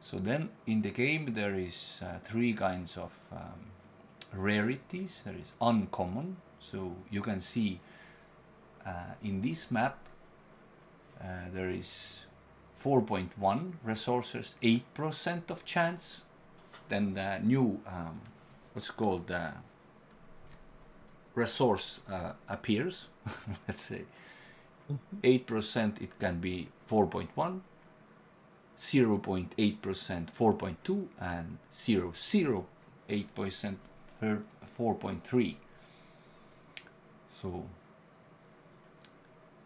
So then in the game there is uh, three kinds of um, rarities. There is uncommon. So you can see uh, in this map uh, there is 4.1 resources 8% of chance. Then the new um, what's called uh, resource uh, appears, <laughs> let's say, 8% it can be 4.1, 0.8% 4.2, and 0.08% 4.3. So,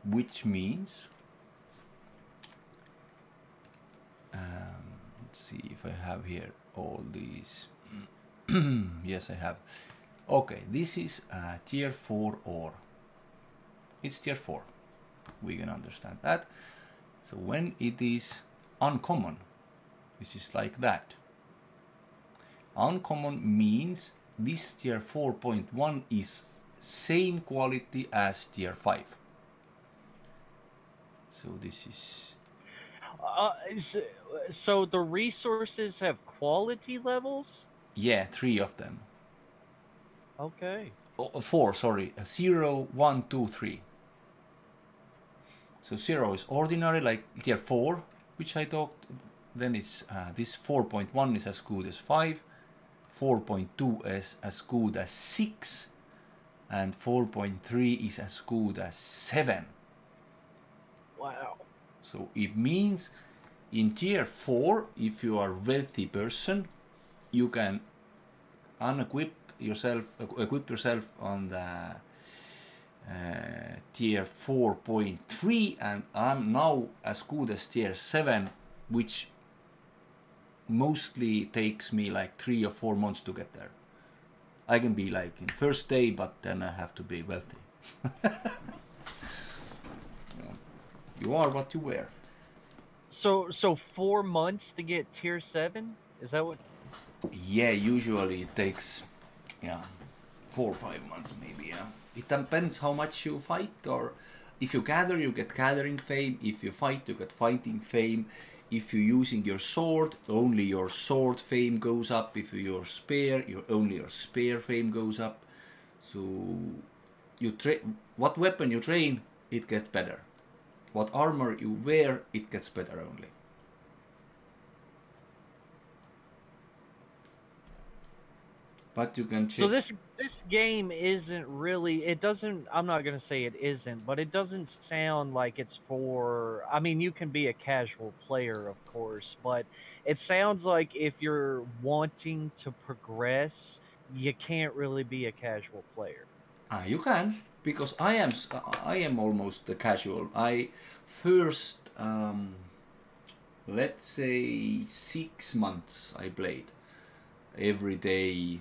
which means, um, let's see if I have here all these. <clears throat> yes, I have. Okay, this is uh, tier 4 ore. It's tier 4. We can understand that. So when it is uncommon, this is like that. Uncommon means this tier 4.1 is same quality as tier 5. So this is Uh, is- so the resources have quality levels? yeah, three of them. Okay. oh, four, sorry, zero, one, two, three. So zero is ordinary, like tier four, which I talked. Then it's uh, this 4.1 is as good as five, 4.2 is as good as six, and 4.3 is as good as seven. Wow. So it means in tier 4, if you are wealthy person, you can unequip yourself, equip yourself on the uh, tier 4.3 and I'm now as good as tier 7 which mostly takes me like 3 or 4 months to get there. I can be like in first day but then I have to be wealthy. <laughs> You are what you wear. So so four months to get tier seven? Is that what? Yeah, usually it takes, yeah, four or five months maybe. Yeah, it depends how much you fight, or if you gather, you get gathering fame. If you fight, you get fighting fame. If you're using your sword, only your sword fame goes up. If you're spear, your only your spear fame goes up. So you train what weapon you train, it gets better. What armor you wear, it gets better only. But you can check. So this this game isn't really. It doesn't. I'm not gonna say it isn't, but it doesn't sound like it's for. I mean, you can be a casual player, of course, but it sounds like if you're wanting to progress, you can't really be a casual player. Ah, you can because I am I am almost a casual. I first um, let's say six months I played every day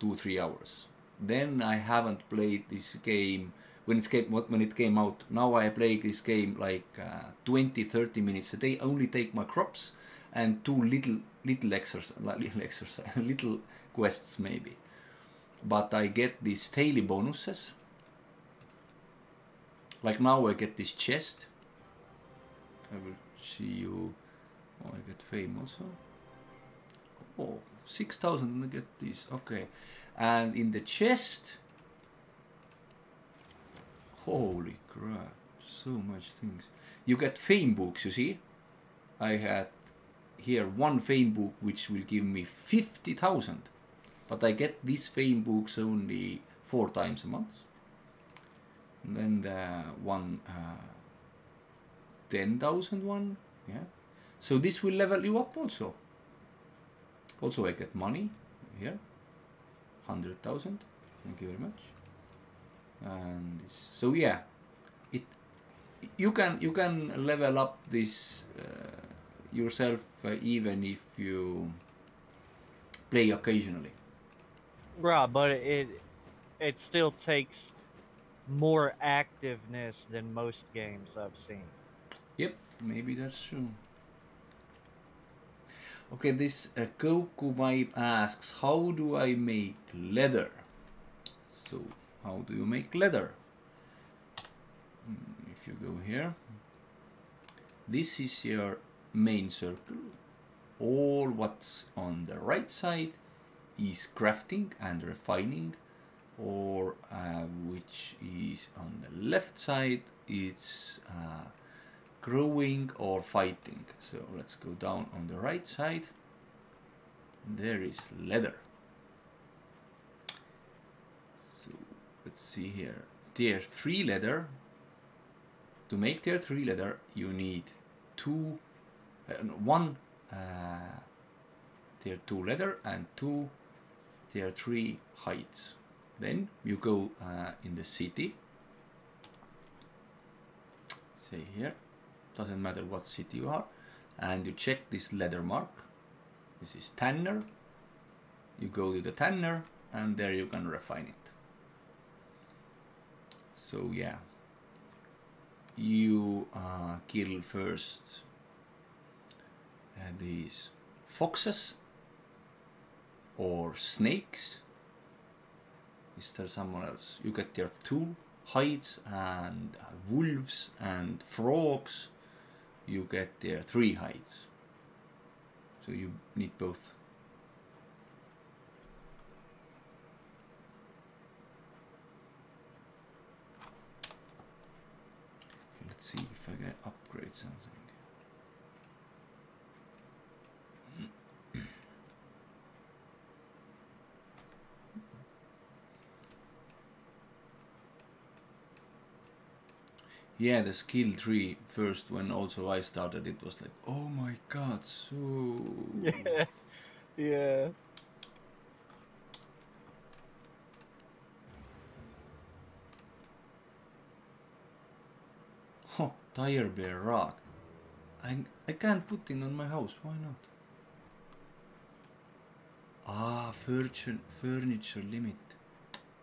two three hours. Then I haven't played this game when it came when it came out. Now I play this game like uh, 20 30 minutes a day. Only take my crops and two little little exercise little exercise <laughs> little quests maybe. But I get these daily bonuses. Like now I get this chest. I will see you. Oh, I get fame also. Oh, 6,000 I get this. Okay. And in the chest. Holy crap. So much things. You get fame books, you see? I had here one fame book which will give me 50,000. But I get these fame books only four times a month. And then the one uh, 10,000 one. Yeah. So this will level you up also. Also I get money here. 100,000. Thank you very much. And this, so yeah, it you can you can level up this uh, yourself uh, even if you play occasionally. Right, but it it still takes more activeness than most games I've seen. Yep, maybe that's true. Okay, this uh, Goku Vibe asks, how do I make leather? So, how do you make leather? Hmm, If you go here, this is your main circle. All what's on the right side is crafting and refining, or uh, which is on the left side, it's uh, growing or fighting. So let's go down on the right side. There is leather. So let's see here. Tier 3 leather. To make tier 3 leather, you need two, uh, one uh, tier 2 leather and two tier 3 hides. Then you go uh, in the city. Say here doesn't matter what city you are. And you check this leather mark. This is tanner. You go to the tanner and there you can refine it. So yeah. You uh, kill first uh, these foxes or snakes. Is there someone else? You get there two hides and uh, wolves and frogs you get there three heights. so you need both let's see if I can upgrade something Yeah, the skill tree first when also I started it was like, oh my god, so Yeah. Yeah. Tire bear rock. I I can't put it on my house, why not? Ah, furniture furniture limit.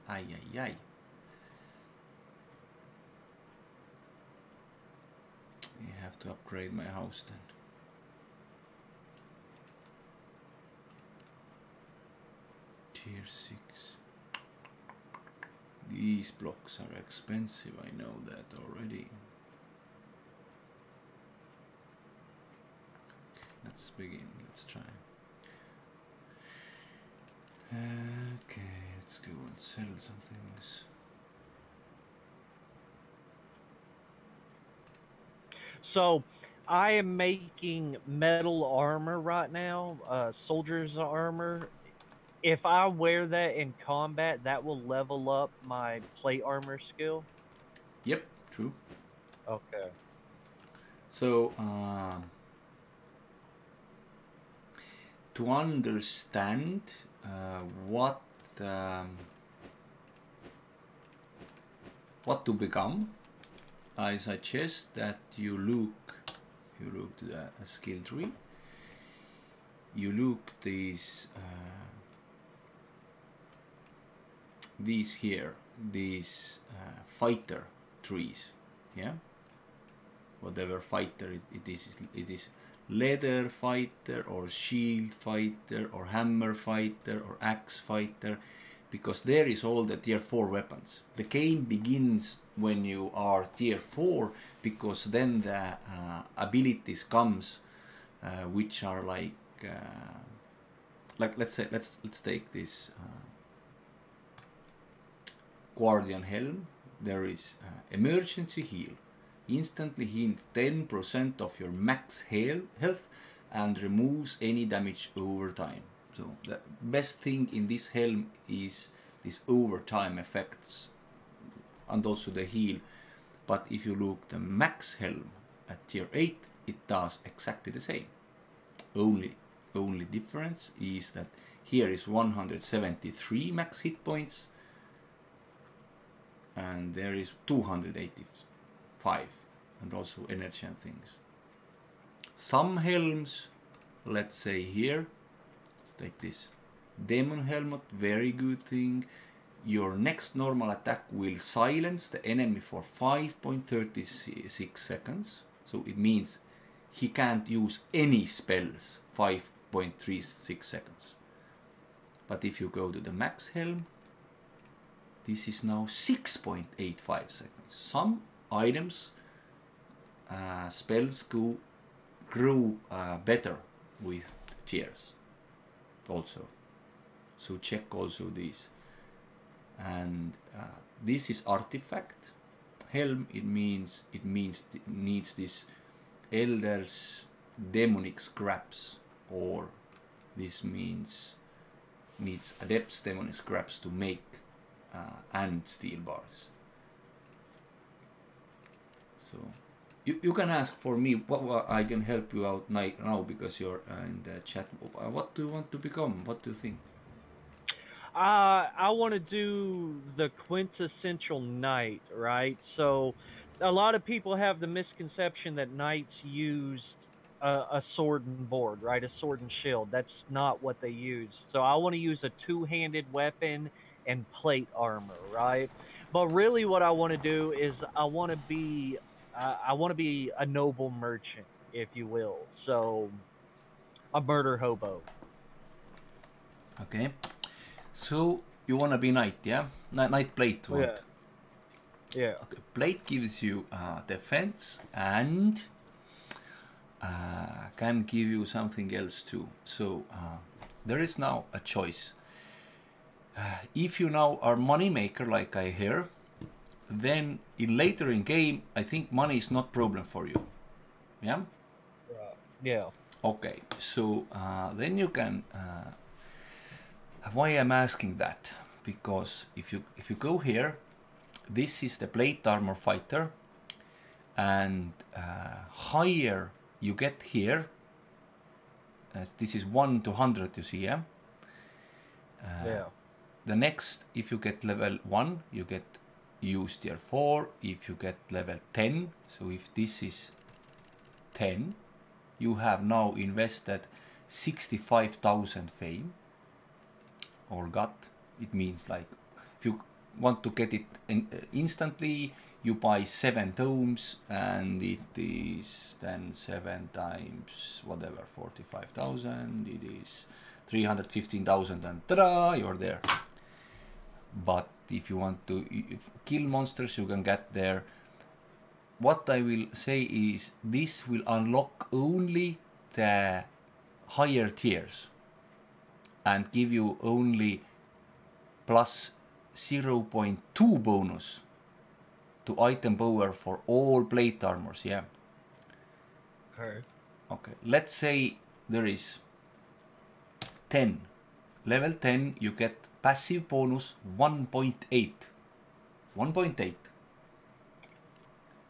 Ay ay ay. We have to upgrade my house then. Tier 6. These blocks are expensive, I know that already. Let's begin, let's try. Okay, let's go and settle some things. So I am making metal armor right now, uh, soldier's armor. If I wear that in combat, that will level up my plate armor skill. Yep, true. Okay. So, um, to understand uh, what um, what to become, I suggest that you look you look to the skill tree. You look these uh, these here these uh, fighter trees, yeah. Whatever fighter it, it is, it is leather fighter or shield fighter or hammer fighter or axe fighter because there is all the tier 4 weapons the game begins when you are tier 4 because then the uh, abilities comes uh, which are like uh, like let's say let's let's take this uh, guardian helm there is uh, emergency heal instantly heals 10% of your max health and removes any damage over time. So the best thing in this helm is this overtime effects and also the heal. But if you look the max helm at tier 8, it does exactly the same. Only only difference is that here is 173 max hit points and there is 285 and also energy and things. Some helms, let's say here, let's take this demon helmet, very good thing. Your next normal attack will silence the enemy for 5.36 seconds. So it means he can't use any spells 5.36 seconds. But if you go to the max helm, this is now 6.85 seconds. Some items, uh, spells go, grew uh, better with tiers also. So check also this. And uh, this is artifact. Helm, it means, it means, needs this elders demonic scraps or this means needs adepts demonic scraps to make uh, and steel bars. So you, you can ask for me what, what I can help you out now because you're uh, in the chat. What do you want to become? What do you think? Uh, I want to do the quintessential knight, right? So, a lot of people have the misconception that knights used a, a, sword and board, right? A sword and shield. That's not what they used. So, I want to use a two handed weapon and plate armor, right? But really, what I want to do is I want to be uh, I want to be a noble merchant, if you will. So, a murder hobo. Okay. So you want to be knight, yeah? Knight, knight plate. What? Yeah. Yeah. Okay. Plate gives you uh, defense and uh, can give you something else too. So uh, there is now a choice. Uh, if you now are money maker like I hear, then in later in game, I think money is not problem for you. Yeah. Yeah. Okay. So uh, then you can. Uh, why I'm asking that? Because if you if you go here, this is the plate armor fighter, and uh, higher you get here. As this is one to hundred, you see, yeah. Uh, yeah. The next, if you get level one, you get use tier 4 if you get level 10 so if this is 10 you have now invested 65,000 fame or got it means like if you want to get it in, uh, instantly you buy seven tomes and it is then seven times whatever 45,000 it is 315,000 and ta you're there. But if you want to kill monsters you can get there. What I will say is this will unlock only the higher tiers and give you only plus 0.2 bonus to item power for all plate armors, yeah. Okay. Okay, let's say there is 10. Level 10 you get passive bonus 1.8. 1.8.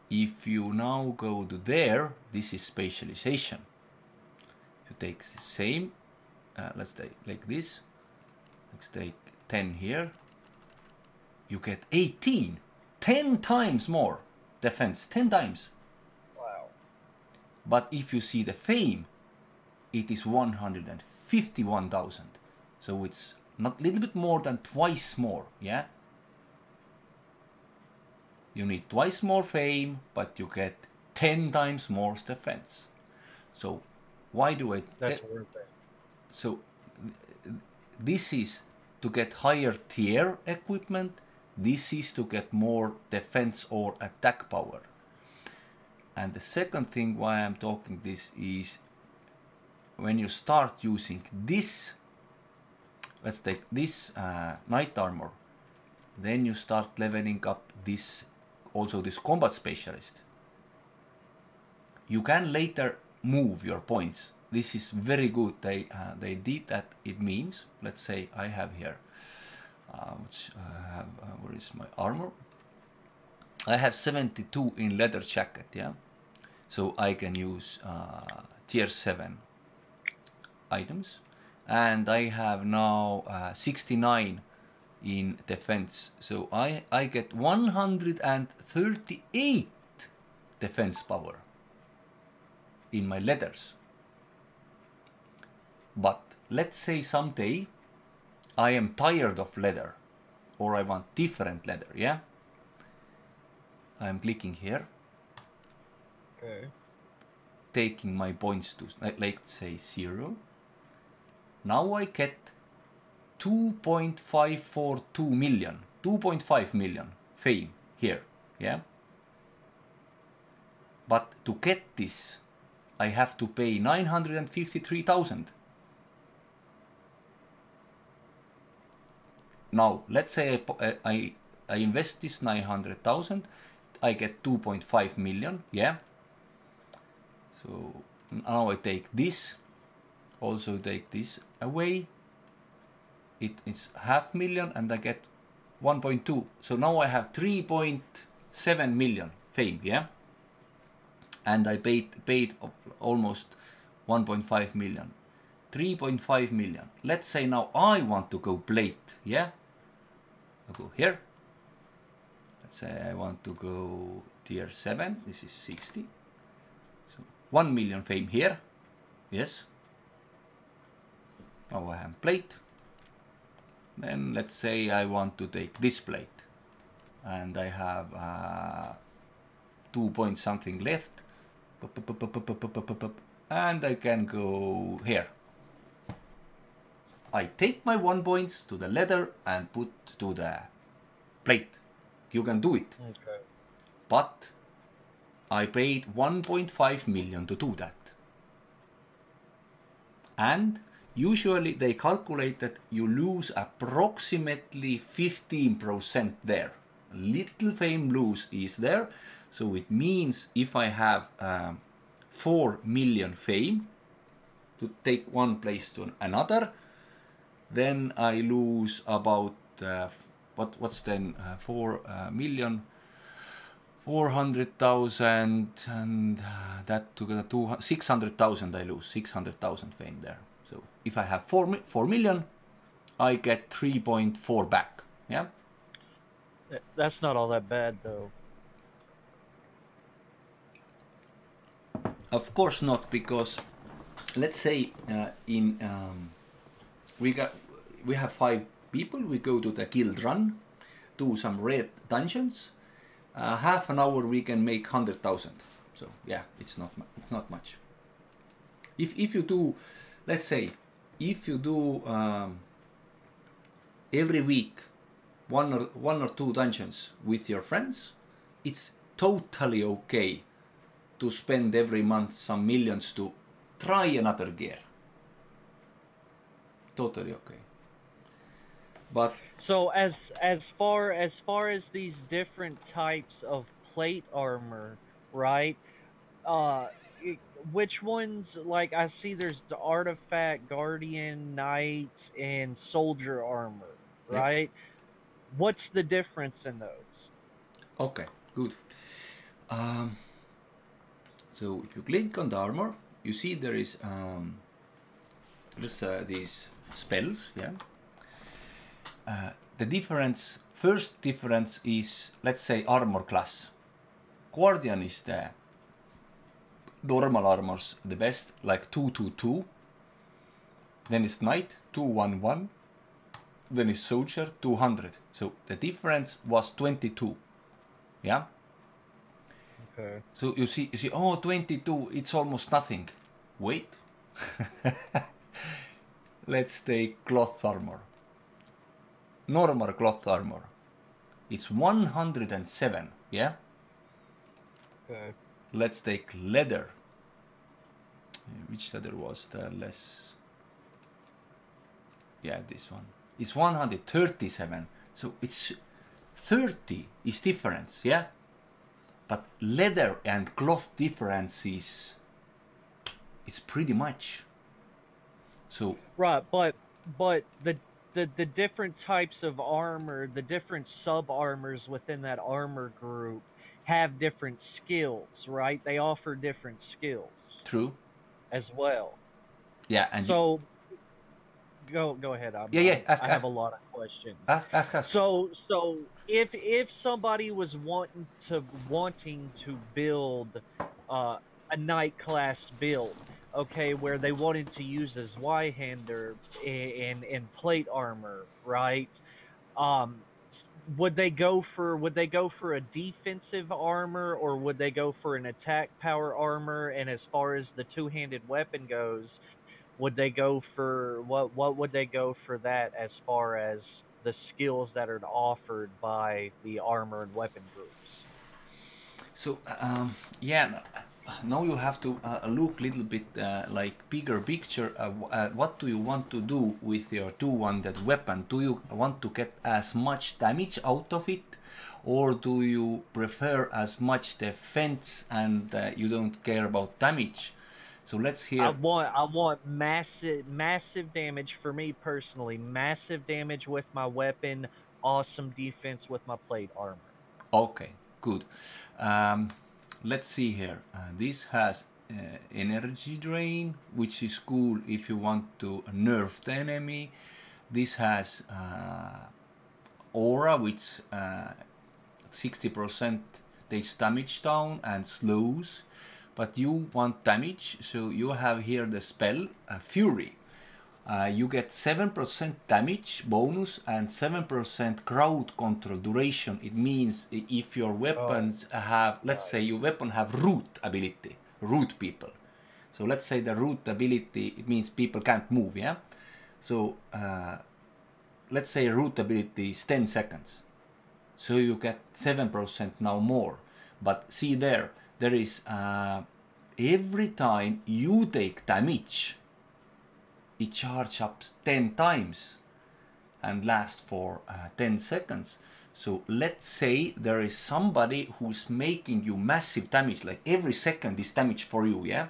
If you now go to there, this is specialization. You take the same, uh, let's take like this. Let's take 10 here. You get 18. 10 times more defense, 10 times. Wow. But if you see the fame, it is 151,000. So it's not a little bit more than twice more, yeah? You need twice more fame, but you get 10 times more defense. So why do I... That's worth it. So this is to get higher tier equipment this is to get more defense or attack power. And the second thing why I'm talking this is when you start using this, let's take this uh, knight armor, then you start leveling up this, also this combat specialist. You can later move your points. This is very good. They uh, they did that. It means, let's say I have here uh, which I have, uh, where is my armor? I have 72 in leather jacket, yeah? So I can use uh, tier 7 items. And I have now uh, 69 in defense. So I, I get 138 defense power in my leathers. But let's say someday I am tired of leather or I want different leather, yeah? I'm clicking here. Okay. Taking my points to, uh, like, let's say, zero. Now I get 2.542 million, 2.5 million fame here, yeah? But to get this, I have to pay 953,000. Now, let's say I, I, I invest this 900,000, I get 2.5 million, yeah? So now I take this, also take this away. It, it's half million and I get 1.2. So now I have 3.7 million fame, yeah? And I paid, paid almost 1.5 million. 3.5 million. Let's say now I want to go plate, yeah? I'll go here. Let's say I want to go tier 7. This is 60. So 1 million fame here. Yes. Now I have plate. Then let's say I want to take this plate. And I have uh, 2 point something left. And I can go here. I take my one points to the leather and put to the plate. You can do it. Okay. But I paid 1.5 million to do that. And usually they calculate that you lose approximately 15% there. Little fame lose is there. So it means if I have um, 4 million fame to take one place to another, then I lose about uh, what what's then uh, four uh, million. 400,000 and uh, that together two, 600,000 I lose 600,000 fame there. So if I have 4, 4 million I get 3.4 back yeah? That's not all that bad though. Of course not because let's say uh, in um, we got we have five people we go to the guild run do some red dungeons uh, half an hour we can make hundred thousand. So yeah, it's not it's not much. If if you do, let's say, if you do um, every week one or one or two dungeons with your friends, it's totally okay to spend every month some millions to try another gear. Totally okay. But So as as far as far as these different types of plate armor, right? Uh which ones like I see there's the artifact, guardian, knight, and soldier armor, right? What's the difference in those? Okay, good. Um, so if you click on the armor, you see there is um, there's uh, these spells. Yeah. Uh, the difference, first difference is let's say armor class. Guardian is the normal armors the best, like two two two. Then it's knight two one one. Then it's soldier two hundred. So the difference was twenty two. Yeah. Okay. So you see, you see, oh, 22, it's almost nothing. Wait. <laughs> Let's take cloth armor. Normal cloth armor. It's 107, yeah? Okay. Let's take leather. Which leather was the less? Yeah, this one. It's 137. So it's 30 is difference, yeah? But leather and cloth difference is it's pretty much. So Right, but but the the the different types of armor, the different sub armors within that armor group have different skills, right? They offer different skills true. as well. Yeah, and so go go ahead. I'm, Yeah, yeah, I, ask- I have ask. a lot of questions. ask ask us. So so if if somebody was wanting to wanting to build uh, a knight class build, okay, where they wanted to use as Zweihander in in plate armor, right? Um, would they go for would they go for a defensive armor or would they go for an attack power armor? And as far as the two handed weapon goes, would they go for what what would they go for that as far as the skills that are offered by the armor and weapon groups So um, yeah, now you have to uh, look a little bit uh, like bigger picture. Uh, uh, what do you want to do with your two-handed weapon? Do you want to get as much damage out of it, or do you prefer as much defense and uh, you don't care about damage? So let's hear. i want i want massive massive damage for me personally massive damage with my weapon awesome defense with my plate armor Okay, good. Um, let's see here. Uh, this has uh, energy drain, which is cool if you want to nerf the enemy. This has uh, aura, which uh, 60% takes damage down and slows. But you want damage, so you have here the spell uh, Fury. Uh, you get 7% damage bonus and 7% crowd control duration. It means if your weapons have, let's say your weapon have root ability, root people. So let's say the root ability, it means people can't move, yeah? So uh, let's say root ability is 10 seconds. So you get 7% now more. But see there, there is uh, every time you take damage, it charge up 10 times and last for uh, 10 seconds. So let's say there is somebody who's making you massive damage, like every second is damage for you, yeah?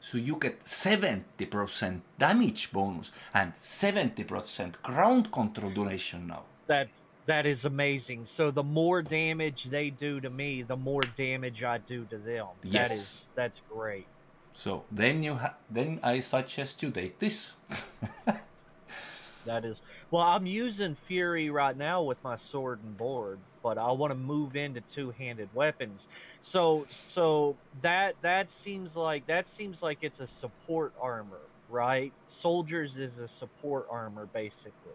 So you get 70% damage bonus and 70% crowd control duration now. that that is amazing so the more damage they do to me the more damage i do to them that Yes. is that's great So then you ha- then I suggest you take this. That is well. I'm using Fury right now with my sword and board, but I want to move into two-handed weapons. So, so that that seems like that seems like it's a support armor, right? Soldiers is a support armor, basically.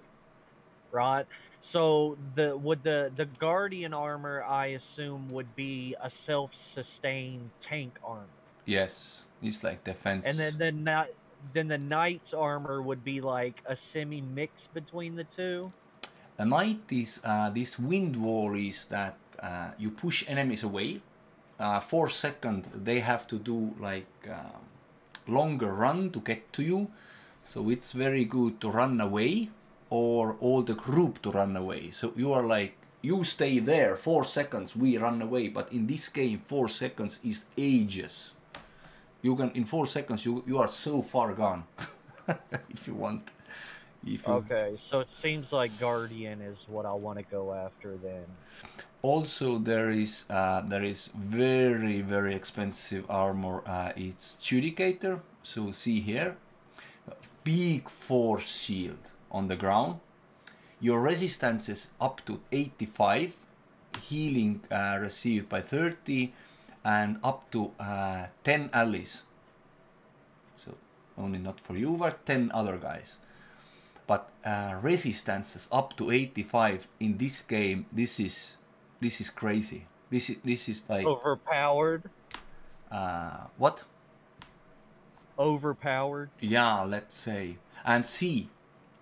right? So the would the the guardian armor I assume would be a self-sustained tank armor. Yes, it's like defense. And then the kni- then the knight's armor would be like a semi mix between the two. The knight is uh, this wind wall is that uh, you push enemies away. Uh, for second, they have to do like um, longer run to get to you. So it's very good to run away or all the group to run away. So you are like you stay there four seconds, we run away. But in this game, four seconds is ages. You can in four seconds you you are so far gone <laughs> if you want. If you, Okay, so it seems like guardian is what I want to go after then. Also, there is uh, there is very very expensive armor. Uh, it's Judicator. So see here, big force shield on the ground. Your resistance is up to 85, healing uh, received by 30, and up to uh, 10 allies. So only not for you, but 10 other guys but uh, resistances up to 85 in this game this is this is crazy this is this is like Overpowered. uh, what Overpowered. yeah let's say and see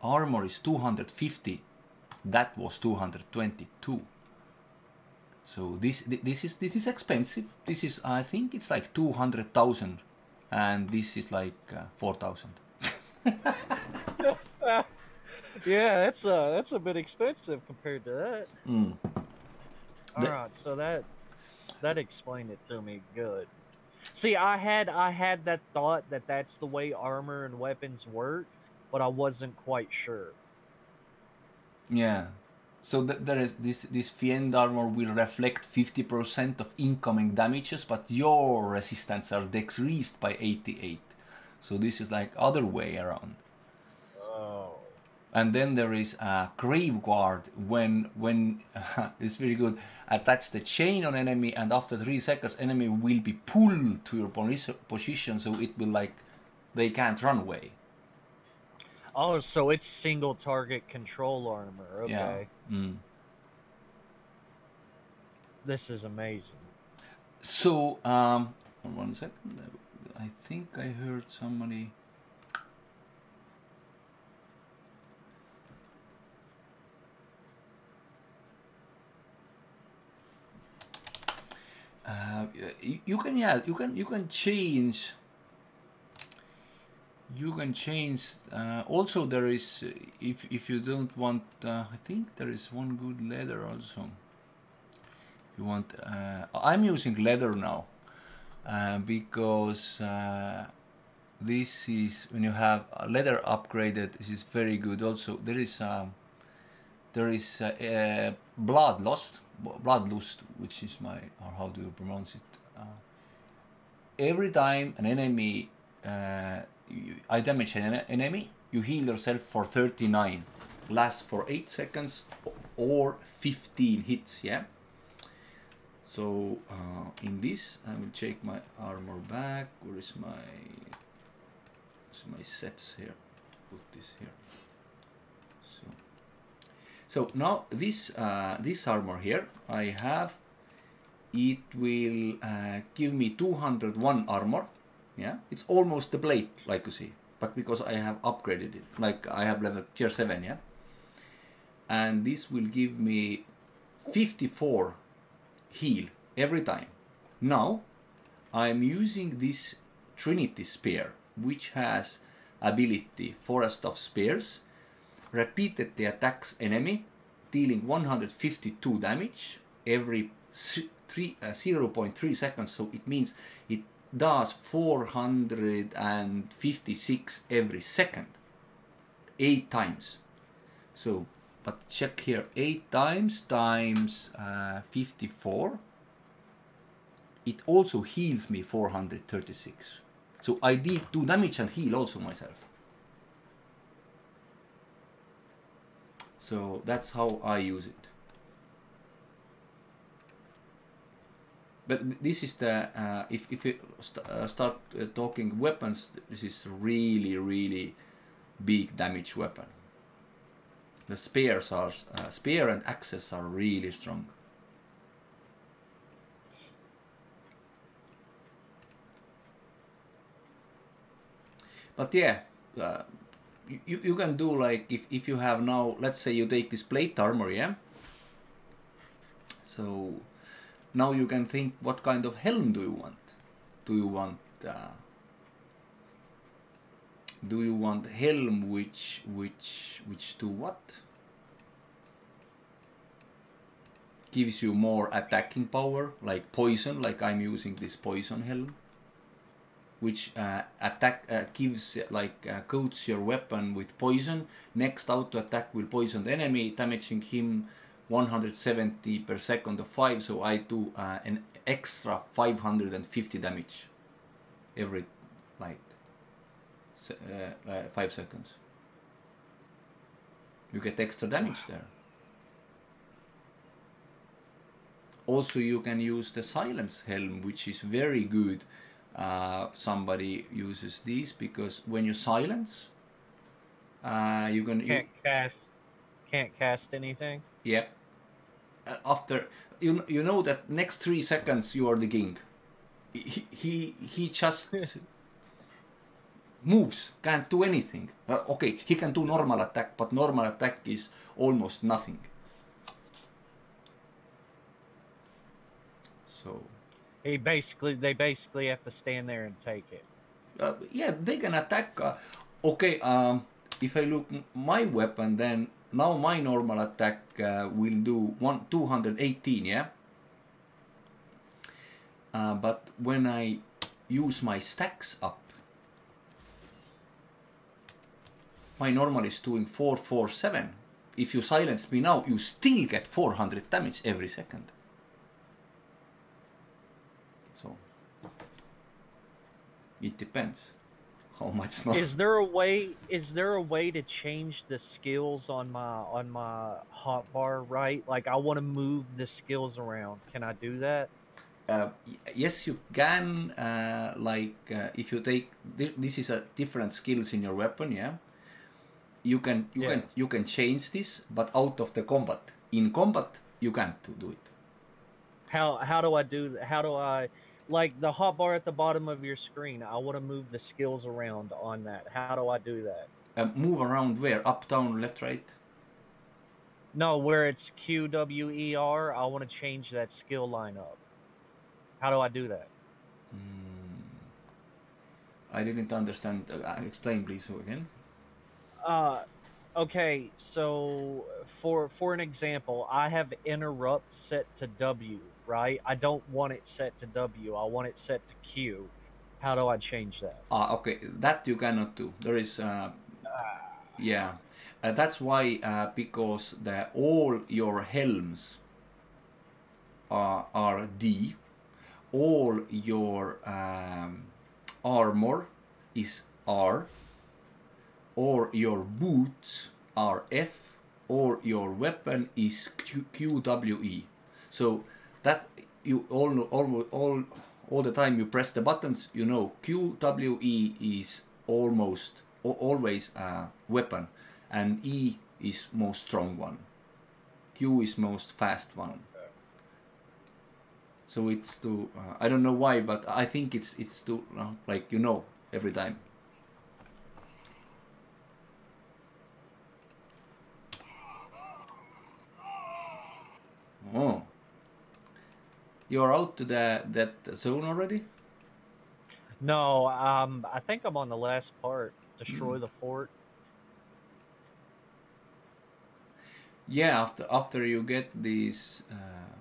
armor is 250 that was 222 so this this is this is expensive this is i think it's like 200000 and this is like uh, 4000 <laughs> Yeah, that's uh that's a bit expensive compared to that. mm. All The- right, so that that explained it to me good. See, I had I had that thought that that's the way armor and weapons work, but I wasn't quite sure. Yeah. So th- there is this this fiend armor will reflect 50% of incoming damages, but your resistance are decreased by 88. So this is like other way around. Oh. And then there is a grave guard when when <laughs> it's very good. Attach the chain on enemy, and after three seconds, enemy will be pulled to your posi- position, so it will like they can't run away. Oh, so it's single target control armor. Okay. Yeah. Mm. This is amazing. So, um, one second. I think I heard somebody. Uh, you, you can yeah you can you can change you can change uh, also there is uh, if if you don't want uh, I think there is one good leather also. You want uh, i'm using leather now uh, because uh, this is when you have leather upgraded this is very good. Also there is there is uh, uh, blood lost which is my or how do you pronounce it? Every time an enemy i damage an enemy you heal yourself for 39 lasts for 8 seconds or 15 hits yeah so uh, in this, I will check my armor back. Where is my where's my sets here? Put this here. So so now this uh, this armor here I have. It will uh, give me 201 armor. Yeah, it's almost the blade like you see, but because I have upgraded it, like I have level tier seven. Yeah, and this will give me 54 heal every time. Now I'm using this Trinity Spear, which has ability Forest of Spears, repeatedly attacks enemy, dealing 152 damage every three, uh, 0.3 seconds. So it means it does 456 every second, eight times. So, but check here, eight times times uh, 54. It also heals me 436. So I did do damage and heal also myself. So that's how I use it. But this is the uh, if if you st- uh, start uh, talking weapons, this is really really big damage weapon. the spears are uh, spear and axes are really strong. But yeah, uh, you, you can do like if, if you have now let's say you take this plate armor yeah so now you can think what kind of helm do you want? Do you want uh, do you want helm which which which do what? Gives you more attacking power like poison like i'm using this poison helm which uh, attack uh, gives like uh, coats your weapon with poison. Next auto attack will poison the enemy damaging him 170 per second of 5 so i do uh, an extra 550 damage every like uh, uh, 5 seconds you get extra damage there also you can use the silence helm which is very good uh, somebody uses these because when you silence, uh, you can can't you, cast can't cast anything. Yeah. Uh, after you you know that next three seconds you are the king. He he he just moves, can't do anything. Uh, okay, he can do normal attack, but normal attack is almost nothing. So he basically, they basically have to stand there and take it. Uh, yeah, they can attack. Uh, okay, um, if I look my weapon, then now my normal attack uh, will do one 218. Yeah. Uh, but when I use my stacks up, my normal is doing 447. If you silence me now, you still get 400 damage every second. So, It depends how much. Not. Is there a way? Is there a way to change the skills on my on my hotbar? Right, like I want to move the skills around. Can I do that? Uh, yes, you can. Uh, like uh, if you take this, this is a different skills in your weapon. Yeah, you can you yeah. can you can change this, but out of the combat. In combat, you can't do it. How how do I do? That? How do I? Like the hot bar at the bottom of your screen. I want to move the skills around on that. How do I do that? Um, move around where? Up, down, left, right? No, where it's Q W E R. I want to change that skill lineup. How do I do that? Mm, I didn't understand. Uh, explain, please, again. Uh, okay. So for for an example, I have interrupt set to W right? I don't want it set to W. I want it set to Q. How do I change that? Ah, okay. That you cannot do. There is, uh, yeah. Uh, that's why, uh, because the all your helms are, are D, all your um, armor is R, or your boots are F, or your weapon is Q, QWE. So that you all all all all the time you press the buttons you know QWE is almost always a weapon and E is most strong one. Q is most fast one. So it's to uh, I don't know why but I think it's it's to uh, like you know every time. Oh you're out to the that zone already? No, um, I think I'm on the last part. Destroy mm. the fort. Yeah, after after you get these, uh,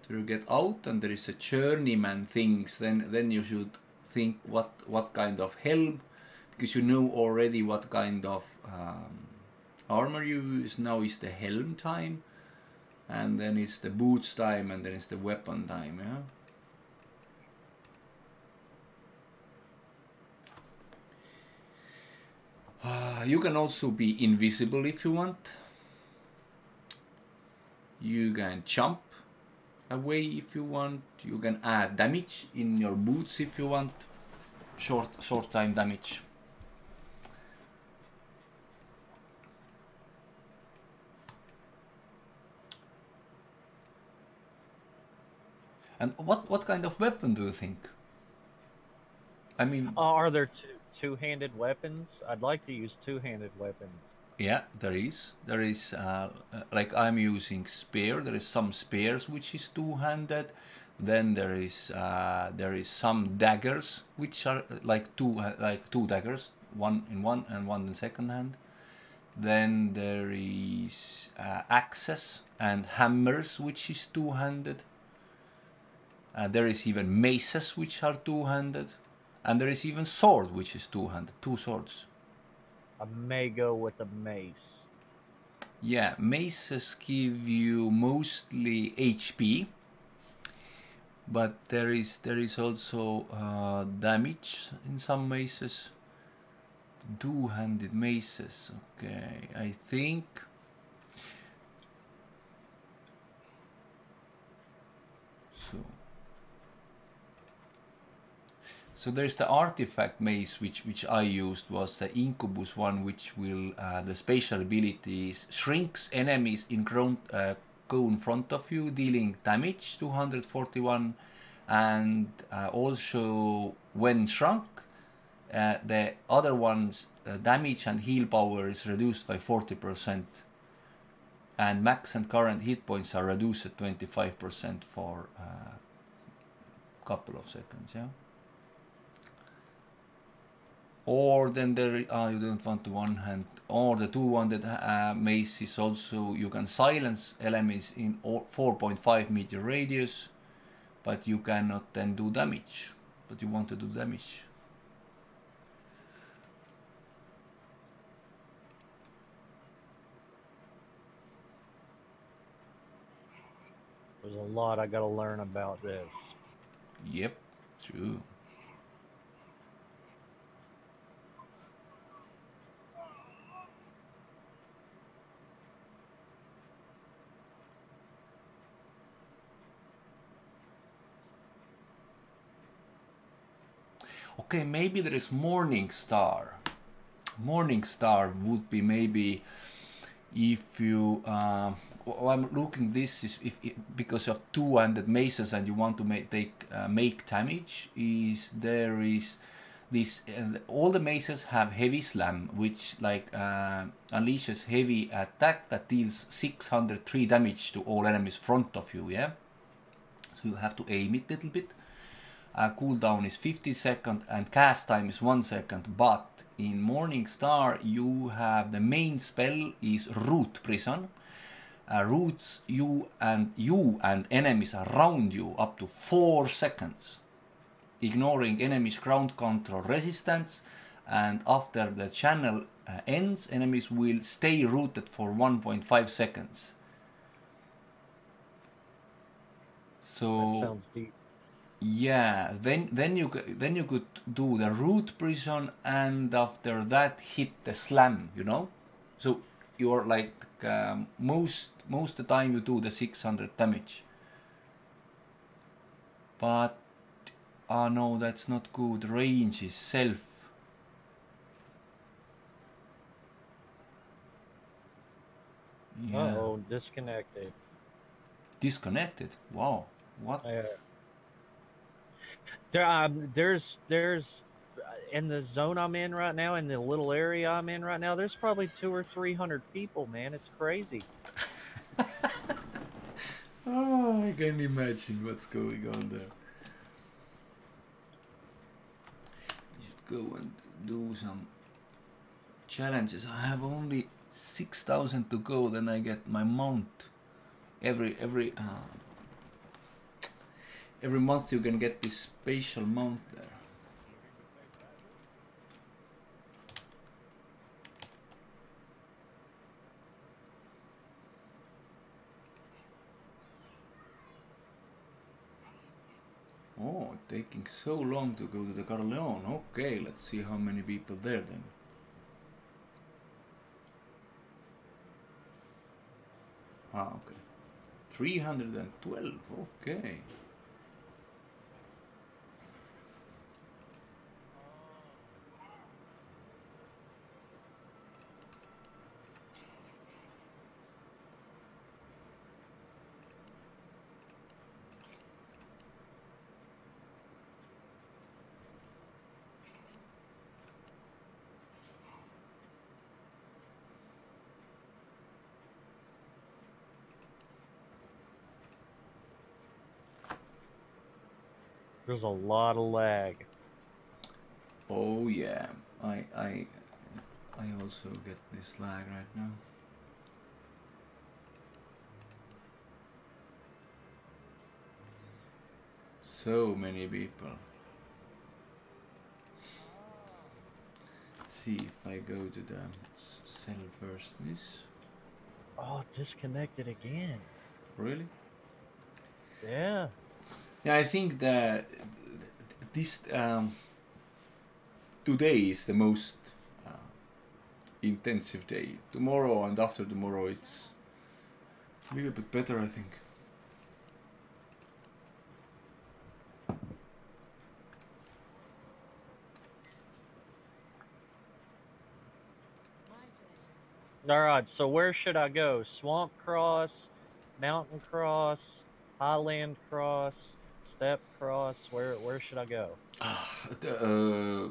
after you get out and there is a journeyman things, then then you should think what what kind of helm, because you know already what kind of um, armor you use. Now is the helm time and then it's the boots time and then it's the weapon time yeah? Uh, you can also be invisible if you want. You can jump away if you want. You can add damage in your boots if you want. Short short time damage And what what kind of weapon do you think? I mean, Uh, are there two two-handed weapons? I'd like to use two-handed weapons. yeah, there is. There is uh, uh, like I'm using spear. There is some spears which is two-handed. Then there is uh, there is some daggers which are uh, like two uh, like two daggers, one in one and one in second hand. Then there is uh, axes and hammers which is two-handed. Uh, there is even maces which are two-handed, and there is even sword which is two-handed, two swords. I may go with a mace. Yeah, maces give you mostly HP, but there is there is also uh, damage in some maces. Two-handed maces. Okay, I think. So. So there's the artifact mace which which I used was the incubus one which will uh, the spatial abilities shrinks enemies in ground uh, go in front of you dealing damage 241 and uh, also when shrunk uh, the other one's uh, damage and heal power is reduced by 40% and max and current hit points are reduced at 25% for a uh, couple of seconds yeah or then there ah you don't want the one hand or the two-handed uh, mace is also. You can silence enemies in 4.5 meter radius but you cannot then do damage. But you want to do damage. There's a lot I got to learn about this. yep true okay maybe there is morning star. Morning star would be maybe if you uh, wh- i'm looking this is if, if because of two-handed maces and you want to make take uh, make damage is there is this uh, all the maces have heavy slam which like uh, unleashes heavy attack that deals 603 damage to all enemies front of you yeah? So you have to aim it a little bit uh, cooldown is 50 second and cast time is 1 second but in morning star you have the main spell is root prison uh, roots you and you and enemies around you up to 4 seconds ignoring enemies crowd control resistance and after the channel uh, ends enemies will stay rooted for 1.5 seconds so That sounds deep. Yeah, then then you then you could do the root prison and after that hit the slam, you know. So you're like um, most most the time you do the 600 damage. But ah no, that's not good. Range is self. Yeah. Oh, disconnected. Disconnected. Wow. What? Uh, there, um, there's, there's, uh, in the zone I'm in right now, in the little area I'm in right now, there's probably two or three hundred people. Man, it's crazy. <laughs> Oh, I can imagine what's going on there. You should go and do some challenges. I have only six thousand to go. Then I get my mount. Every every uh, every month you can get this spatial mount there. Oh, taking so long to go to the Caerleon. Okay, let's see how many people there then. Ah, okay. 312, okay. There's a lot of lag. Oh yeah, I I I also get this lag right now. So many people. see if I go to the sell first this. Oh, disconnected again. Really? Yeah. Yeah, I think that this um, today is the most uh, intensive day. Tomorrow and after tomorrow, it's a little bit better, I think. All right, so where should I go? Swamp Cross, Mountain Cross, Highland Cross, Steppe Cross. Where where should I go? the, uh,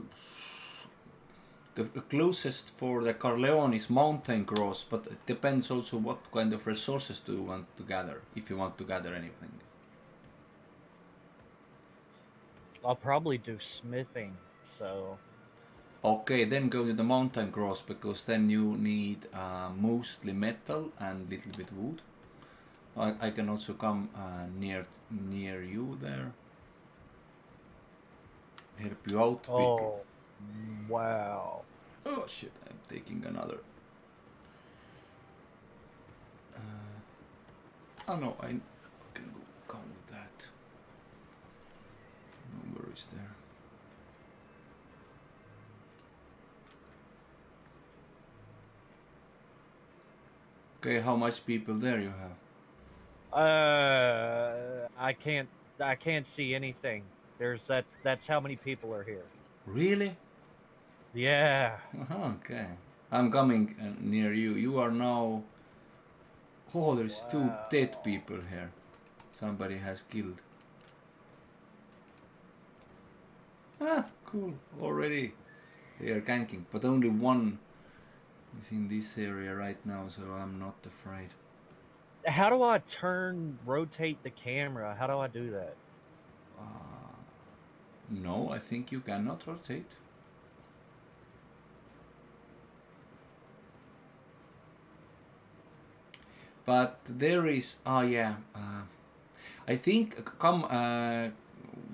the closest for the Caerleon is Mountain Cross, but it depends also what kind of resources do you want to gather, if you want to gather anything. I'll probably do smithing, so Okay, then go to the mountain cross because then you need uh, mostly metal and little bit wood. I, I can also come uh, near near you there. Help you out. Oh, wow. Oh shit! I'm taking another. Uh, oh no, I can go come with that. No worries there. Okay, how much people there you have? Uh, I can't. I can't see anything. There's that's that's how many people are here. Really? Yeah. Okay. I'm coming uh, near you. You are now. Oh, there's wow. two dead people here. Somebody has killed. Ah, cool. Already they are ganking, but only one is in this area right now, so I'm not afraid. How do I turn, rotate the camera? How do I do that? Uh, no, I think you cannot rotate. But there is, oh yeah, uh, I think, come, uh,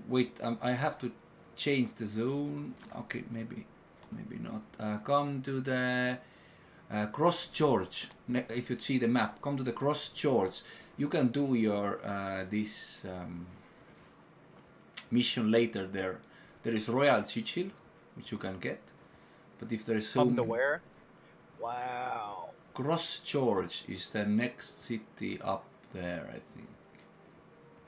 wait, um, I have to change the zone. Okay, maybe, maybe not. Uh, come to the uh, Cross George. If you see the map, come to the Cross George. You can do your uh, this um, mission later. There, there is Royal sigil which you can get. But if there is so come to where? Wow. Cross George is the next city up there, I think.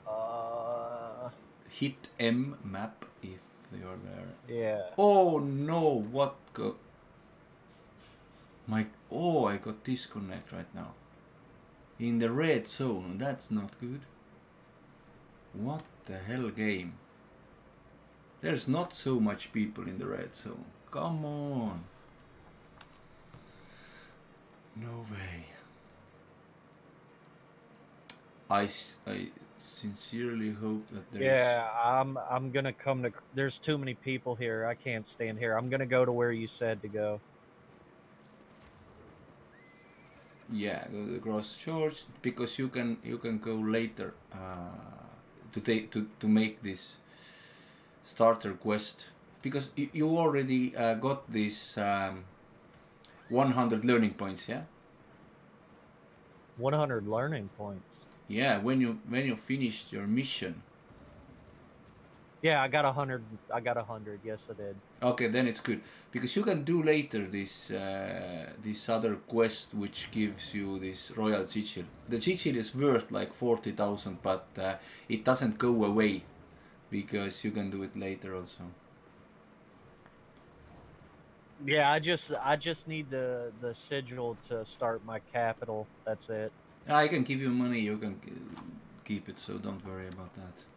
Uh. Hit M map if you're there. Yeah. Oh no! What go? My oh, I got disconnect right now. In the red zone. That's not good. What the hell game? There's not so much people in the red zone. Come on. No way. I, I sincerely hope that there's... Yeah, I'm I'm gonna come to. There's too many people here. I can't stand here. I'm gonna go to where you said to go. Yeah go to the cross church because you can you can go later uh, to take to to make this starter quest. Because you, already uh, got this um, 100 learning points yeah? 100 learning points. Yeah when you when you finished your mission yeah, I got a hundred. I got a hundred. Yes, I did. Okay, then it's good because you can do later this uh, this other quest which gives you this royal sigil. The sigil is worth like forty thousand, but uh, it doesn't go away because you can do it later also. Yeah, I just I just need the the sigil to start my capital. That's it. I can give you money. You can keep it, so don't worry about that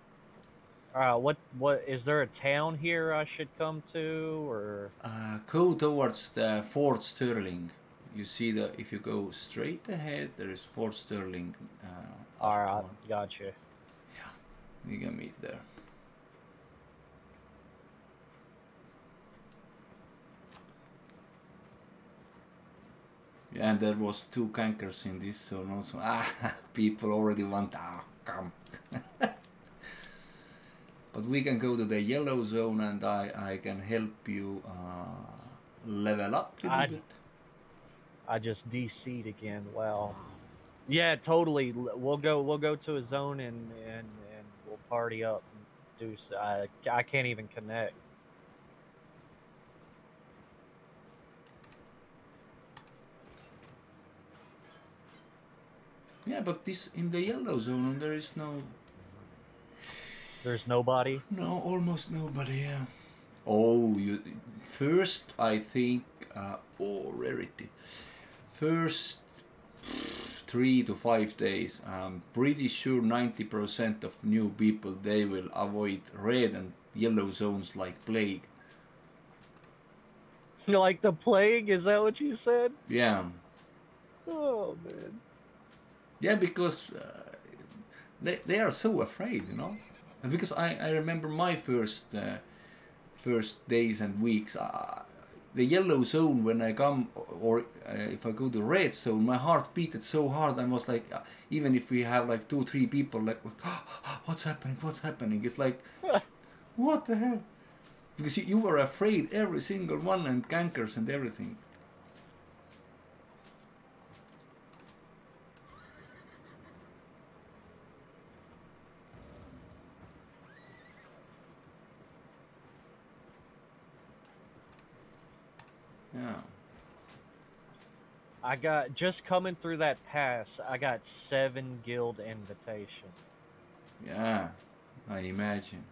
uh, what what is there a town here I should come to or? Uh, go towards the Fort Sterling. You see that if you go straight ahead, there is Fort Sterling. Uh, All right, one. gotcha. Yeah, we can meet there. and there was two gankers in this so no so <laughs> ah people already want ah come <laughs> but we can go to the yellow zone and I I can help you uh, level up a little I- bit. I just DC'd again. Wow. Yeah, totally. We'll go. We'll go to a zone and and and we'll party up. And do. s- I I can't even connect. Yeah, but this in the yellow zone there is no There's nobody. no almost nobody. Yeah. Oh, you first I think uh, oh rarity. First three to five days, I'm pretty sure 90% of new people they will avoid red and yellow zones like plague. Like the plague? Is that what you said? Yeah, Oh man. yeah, because uh, they they are so afraid, you know. And because I I remember my first uh, first days and weeks. Uh, the yellow zone when I come or uh, if I go to red zone, my heart beated so hard. I was like, uh, even if we have like two, three people, like, <gasps> what's happening? What's happening? It's like, <laughs> what the hell? Because you, you were afraid, every single one, and gankers and everything. Yeah. I got just coming through that pass. I got seven guild invitation. Yeah, I imagine.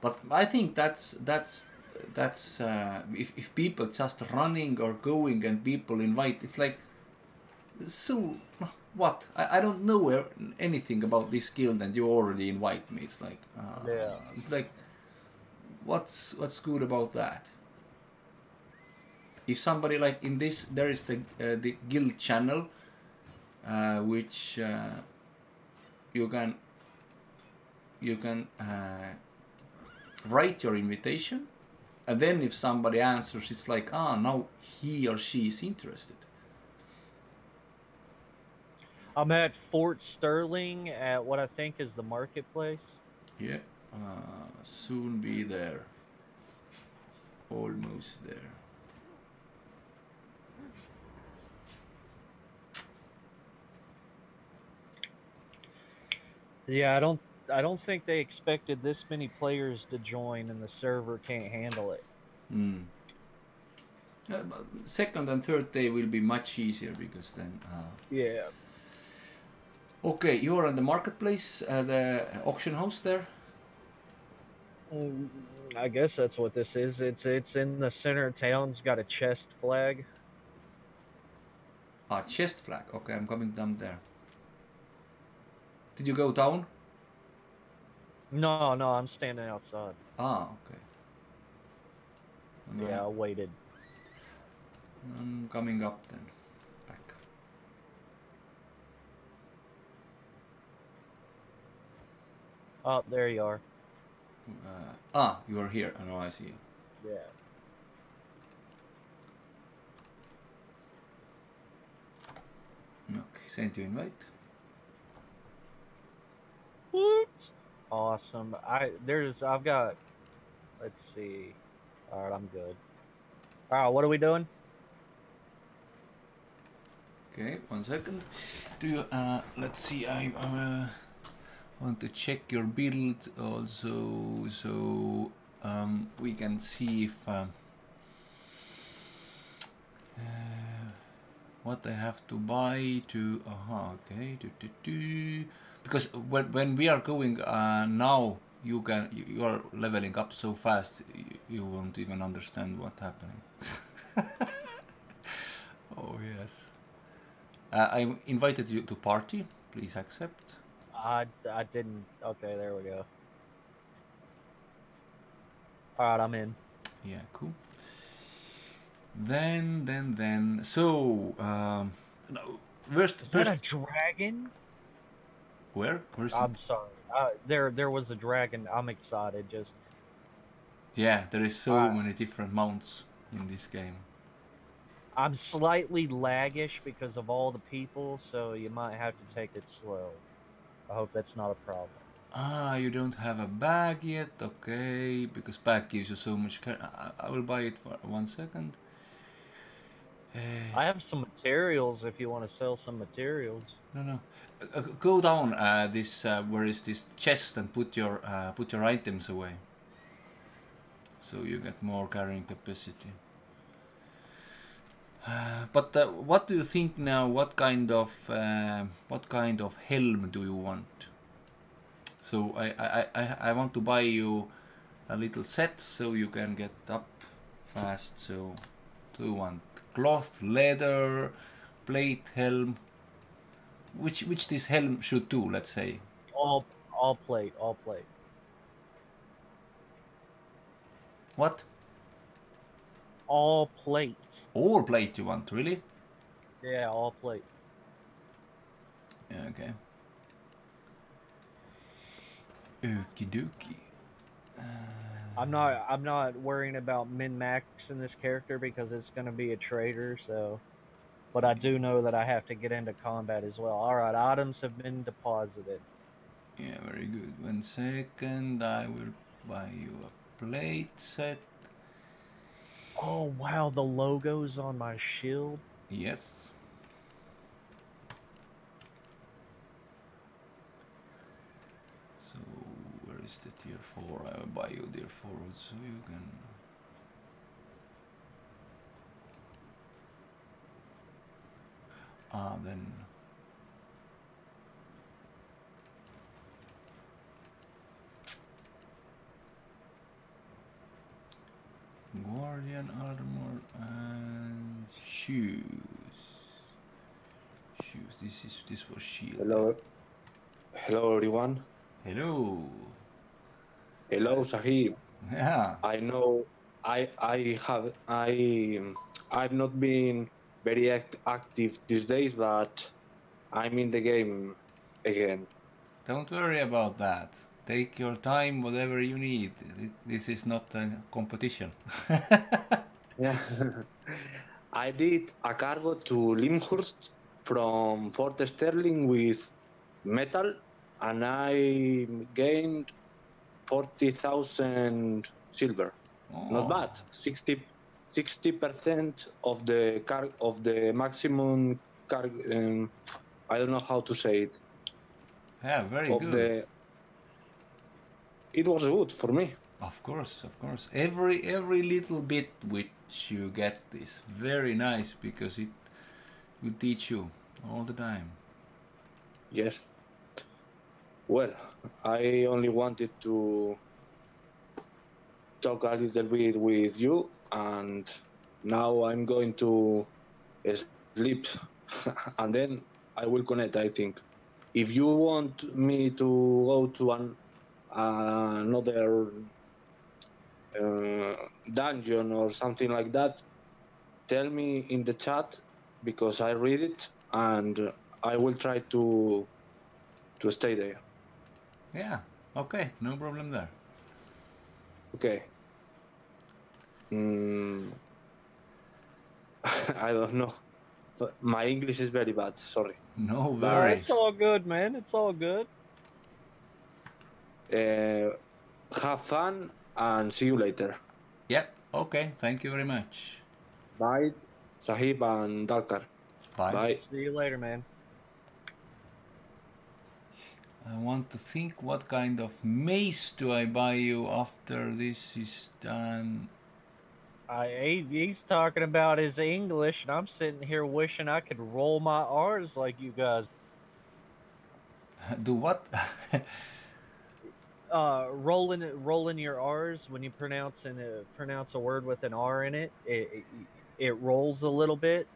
But I think that's that's that's uh, if if people just running or going and people invite, it's like so what? I, I don't know anything about this guild and you already invite me. It's like uh, Yeah. It's like what's what's good about that? If somebody like in this, there is the uh, the guild channel, uh, which uh, you can you can uh, write your invitation and then if somebody answers it's like ah now he or she is interested. I'm at Fort Sterling at what I think is the marketplace. yeah uh, soon be there. Almost there Yeah, I don't I don't think they expected this many players to join and the server can't handle it. mm. Uh, second and third day will be much easier because then uh, Yeah. okay you're on the marketplace uh, the auction house there Mm, I guess that's what this is. It's it's in the center of town. It's got a chest flag. ah chest flag okay i'm coming down there did you go down No, no, I'm standing outside. ah okay Yeah, I waited. I'm coming up then. Back. Oh, there you are. Uh, ah, you are here. I know I see you. Yeah. Okay, send you invite. What? Awesome. I there's I've got. Let's see. All right, I'm good. All right, what are we doing? Okay, one second. Do you, uh, let's see, I uh, want to check your build also, so um, we can see if uh, uh, what I have to buy to, aha, okay, do, do, do. Because when, when we are going uh, now, you can you, you are leveling up so fast, you, you won't even understand what's happening. <laughs> oh yes. Uh, I invited you to party. Please accept. I I didn't. Okay, there we go. All right, I'm in. Yeah, cool. Then, then, then. So, um, no, first, Is first, that a dragon? Where? Where's? I'm sorry. Uh, there there was a dragon. I'm excited. Just yeah, there is so Ah. many different mounts in this game. I'm slightly laggish because of all the people, so you might have to take it slow. I hope that's not a problem. Ah, you don't have a bag yet? Okay, because bag gives you so much. I, I will buy it for one second. Eh, I have some materials if you want to sell some materials. no, no. Uh, uh, go down. Uh, this uh, where is this chest and put your uh, put your items away. So you get more carrying capacity. Uh, but uh, what do you think now? What kind of uh, what kind of helm do you want? So I, I, I, I want to buy you a little set so you can get up fast. So do you want cloth, leather, plate, helm? Which which this helm should do? Let's say. All all plate, all plate. What? All plate. All plate you want, really? Yeah, all plate. Okay. Okie dokie. Uh, I'm not I'm not worrying about min max in this character because it's gonna be a trader, so but I do know that I have to get into combat as well. Alright, items have been deposited. Yeah, very good. One second, I will buy you a plate set. Oh wow, the logo's on my shield. Yes. So, where is the tier 4? I will buy you tier 4 so you can. Ah, then. Guardian armor and shoes. Shoes. This is this was shield. Hello, hello everyone. Hello. Hello, Sahiib. Yeah. I know I I have I I've not been very act- active these days, but I'm in the game again. Don't worry about that. Take your time, whatever you need. This is not a competition. <laughs> Yeah. I did a cargo to Lymhurst from Fort Sterling with metal, and I gained forty thousand silver. Not Oh, bad. 60 percent of the car of the maximum car. Um, I don't know how to say it. Yeah, very of good. the. It was good for me. Of course, of course. Every every little bit which you get is very nice because it will teach you all the time. Yes. Well, I only wanted to talk a little bit with you, and now I'm going to sleep, <laughs> and then I will connect. I think. If you want me to go to an another uh, dungeon or something like that, tell me in the chat because I read it and I will try to to stay there. Yeah. Okay, no problem there. Okay. Mm, <laughs> I don't know. But my English is very bad. Sorry. No worries. it's all good, man. It's all good. Uh, have fun and see you later. Yeah. Okay. Thank you very much. Bye, Sahiib and Dalkar. Bye. Bye. See you later, man. I want to think what kind of mace do I buy you after this is done. I he's talking about his English, and I'm sitting here wishing I could roll my R's like you guys. <laughs> Do what? <laughs> Uh, rolling rolling your R's when you pronounce an, uh, pronounce a word with an R in it, it, it, it rolls a little bit.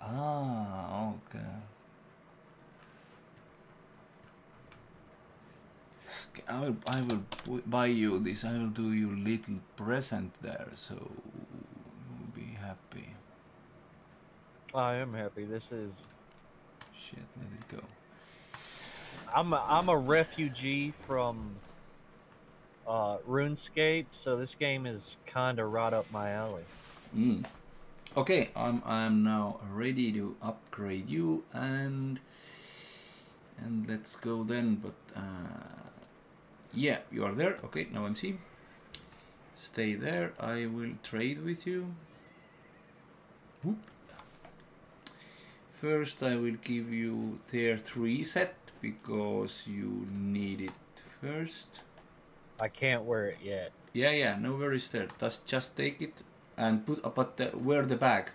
ah, okay. I will, I will buy you this. I will do you little present there, so you'll be happy. I am happy. This is Shit, let it go. I'm a, I'm a refugee from uh, RuneScape, so this game is kind of right up my alley. Mm. Okay, I'm I'm now ready to upgrade you and and let's go then. But uh, yeah, you are there. Okay, now I'm seeing. Stay there. I will trade with you. Whoop. First, I will give you tier three set because you need it first. I can't wear it yet. Yeah, yeah, no worries there. Just just take it and put uh, but the, wear the bag.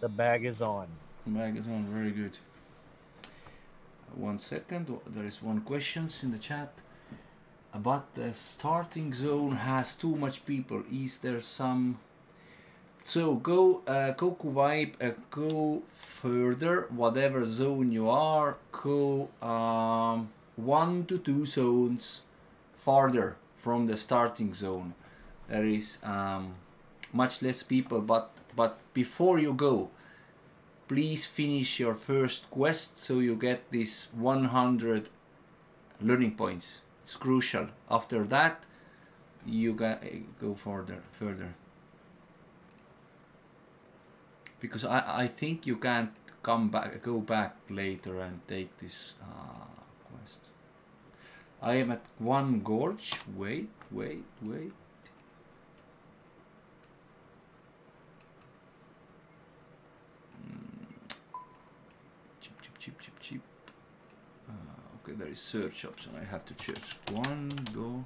The bag is on. The bag is on. Very good. One second. There is one questions in the chat. But the starting zone has too much people. Is there some? So go, uh, Vibe, uh, go further, whatever zone you are, go um, one to two zones farther from the starting zone. There is um, much less people, but but before you go, please finish your first quest so you get this 100 learning points. It's crucial. After that, you go further, further. Because I, I think you can't come back, go back later and take this uh, quest. I am at one gorge. Wait, wait, wait. Okay, there is search option. I have to search. One, go.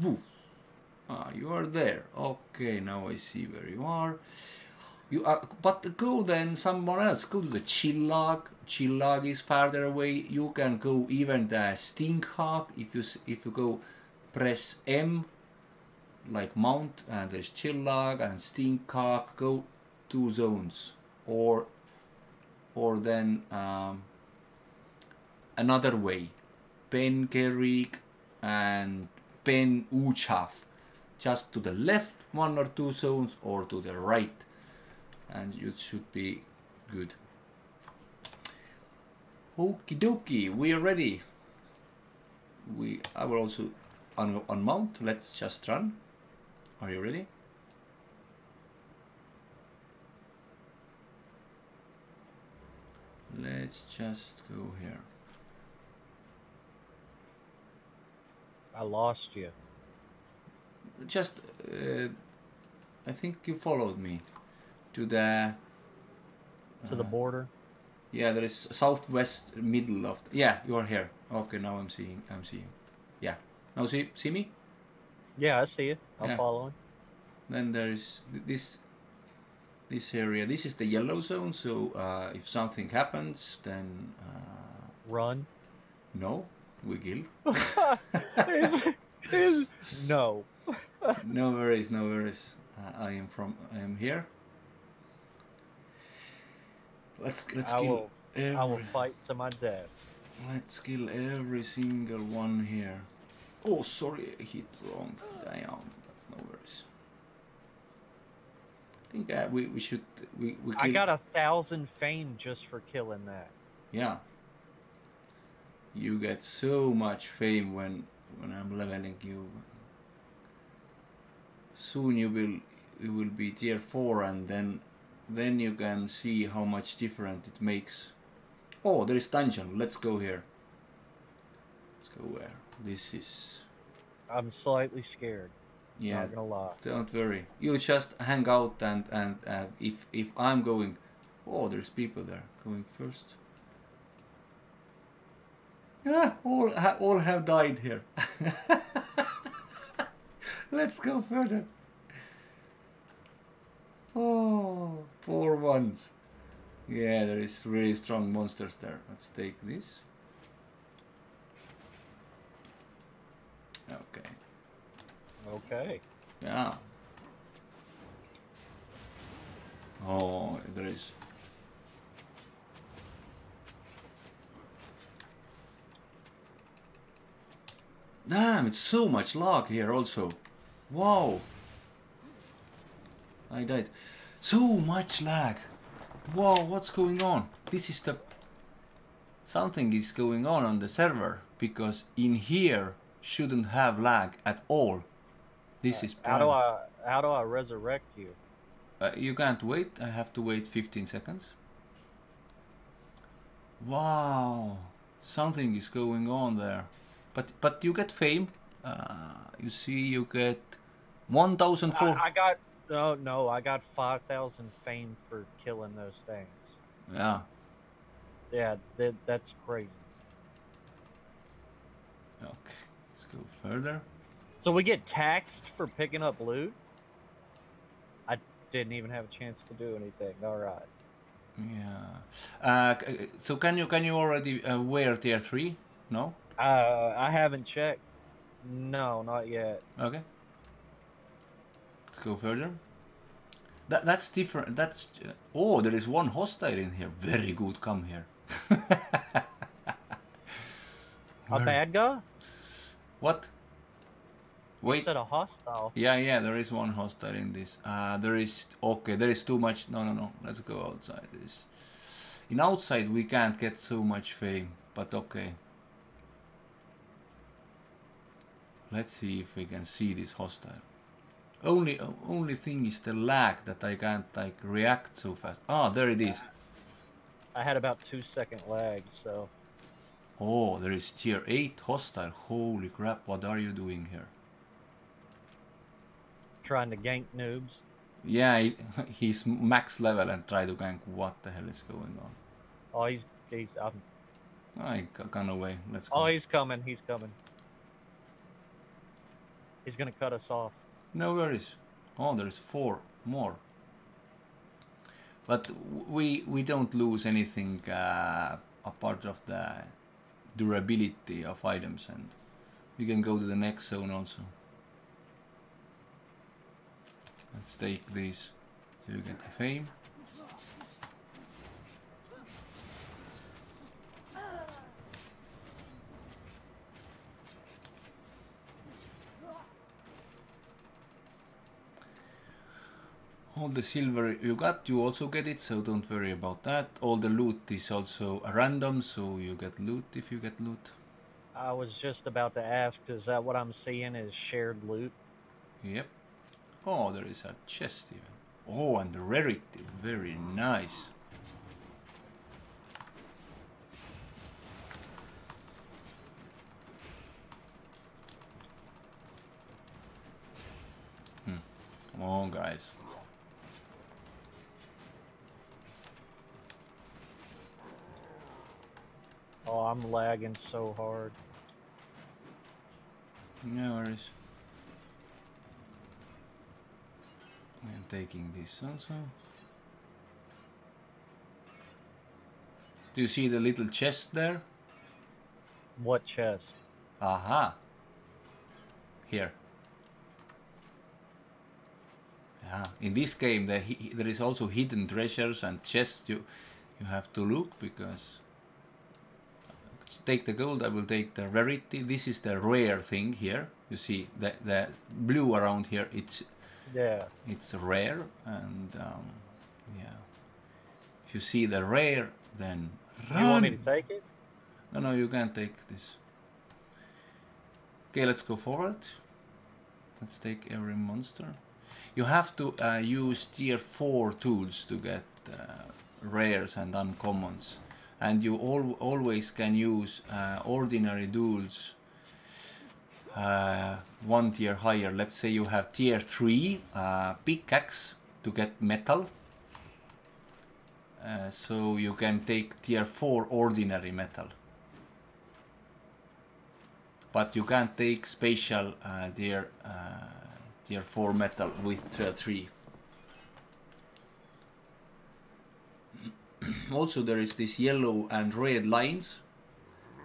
Woo. Ah, you are there. Okay, now I see where you are. You are, but go then someone else. Go to the Chillhag. Chillhag is farther away. You can go even the Stinkhag. If you if you go, press M, like mount, and there's Chillhag and Stinkhag. Go two zones, or or then um, another way, Ben Gerrig and Ben Uchaf, just to the left one or two zones, or to the right, and it should be good. Okie dokie, we are ready. We I will also un unmount. Let's just run. Are you ready? Let's just go here. I lost you. Just, uh, I think you followed me to the. To the uh, border. Yeah, there is southwest middle of. yeah, you are here. Okay, now I'm seeing. I'm seeing. Yeah. Now see see me. Yeah, I see you. I'm Yeah. following. Then there is this this area. This is the yellow zone. So uh, if something happens, then uh, Run. no, we kill. <laughs> no. no worries, no worries. Uh, I am from. I am here. Let's let's I kill. will. Every, I will fight to my death. Let's kill every single one here. Oh, sorry, I hit wrong. Damn, no worries. I think uh, we we should we we. I got a thousand fame just for killing that. Yeah. You get so much fame when when I'm leveling you. Soon you will you will be tier four and then then you can see how much different it makes. Oh, there is dungeon. Let's go here. Let's go where? This is I'm slightly scared. yeah. Not gonna lie. Don't worry. You just hang out and and, and if if I'm going, oh, there's people there going first. Yeah, all all have died here. <laughs> Let's go further. Oh, poor ones. Yeah, there is really strong monsters there. Let's take this. Okay. Okay. Yeah. Oh, there is. Damn, it's so much lag here also. Wow. I died. So much lag. Wow, what's going on? This is the... Something is going on on the server because in here shouldn't have lag at all This is How do. I how do I resurrect you? Uh, you can't wait. I have to wait 15 seconds. Wow, something is going on there. But but you get fame. Uh, you see, you get 1,004. I, I got no no I got five thousand fame for killing those things. Yeah. Yeah, that, that's crazy. Okay. Let's go further. So we get taxed for picking up loot. I didn't even have a chance to do anything. All right. Yeah. Uh, so can you can you already uh, wear tier three? No. Uh, I haven't checked. No, not yet. Okay. Let's go further. That that's different. That's uh, oh, there is one hostile in here. Very good. Come here. <laughs> A bad guy? What? You Wait. said a hostile. Yeah, yeah. There is one hostile in this. Uh, there is okay. There is too much. No, no, no. Let's go outside this. In outside we can't get so much fame, but okay. Let's see if we can see this hostile. Only only thing is the lag that I can't like react so fast. Ah, there it is. I had about two second lag, so Oh, there is tier 8 hostile. Holy crap, what are you doing here? trying to gank noobs. Yeah, he, <laughs> he's max level and try to gank. What the hell is going on? Oh, he's he's um, I gone away. Let's go. oh he's coming. He's coming. He's gonna cut us off. No worries. Oh, there's four more. But we we don't lose anything uh, apart of the durability of items, and we can go to the next zone also. Let's take these to get the fame. The silver you got, you also get it, so don't worry about that. All the loot is also random, so you get loot if you get loot. I was just about to ask, is that what I'm seeing is shared loot? Yep. Oh, there is a chest even. Oh, and the rarity, very nice. Hmm. Come on, guys. Oh, I'm lagging so hard. No worries. I'm taking this also. Do you see the little chest there? What chest? Aha. Here. Yeah. In this game, there, there is also hidden treasures and chests you you have to look because. Take the gold. I will take the rarity. This is the rare thing here. You see the the blue around here. It's Yeah. it's rare and um, yeah. If you see the rare, then run. You want me to take it? No, no, you can't take this. Okay, let's go forward. Let's take every monster. You have to uh, use tier 4 tools to get uh, rares and uncommons. And you al- always can use uh, ordinary tools uh, one tier higher. Let's say you have tier 3 uh, pickaxe to get metal. Uh, so you can take tier 4 ordinary metal but you can't take special uh, tier uh, tier 4 metal with tier 3 <clears throat> also there is this yellow and red lines.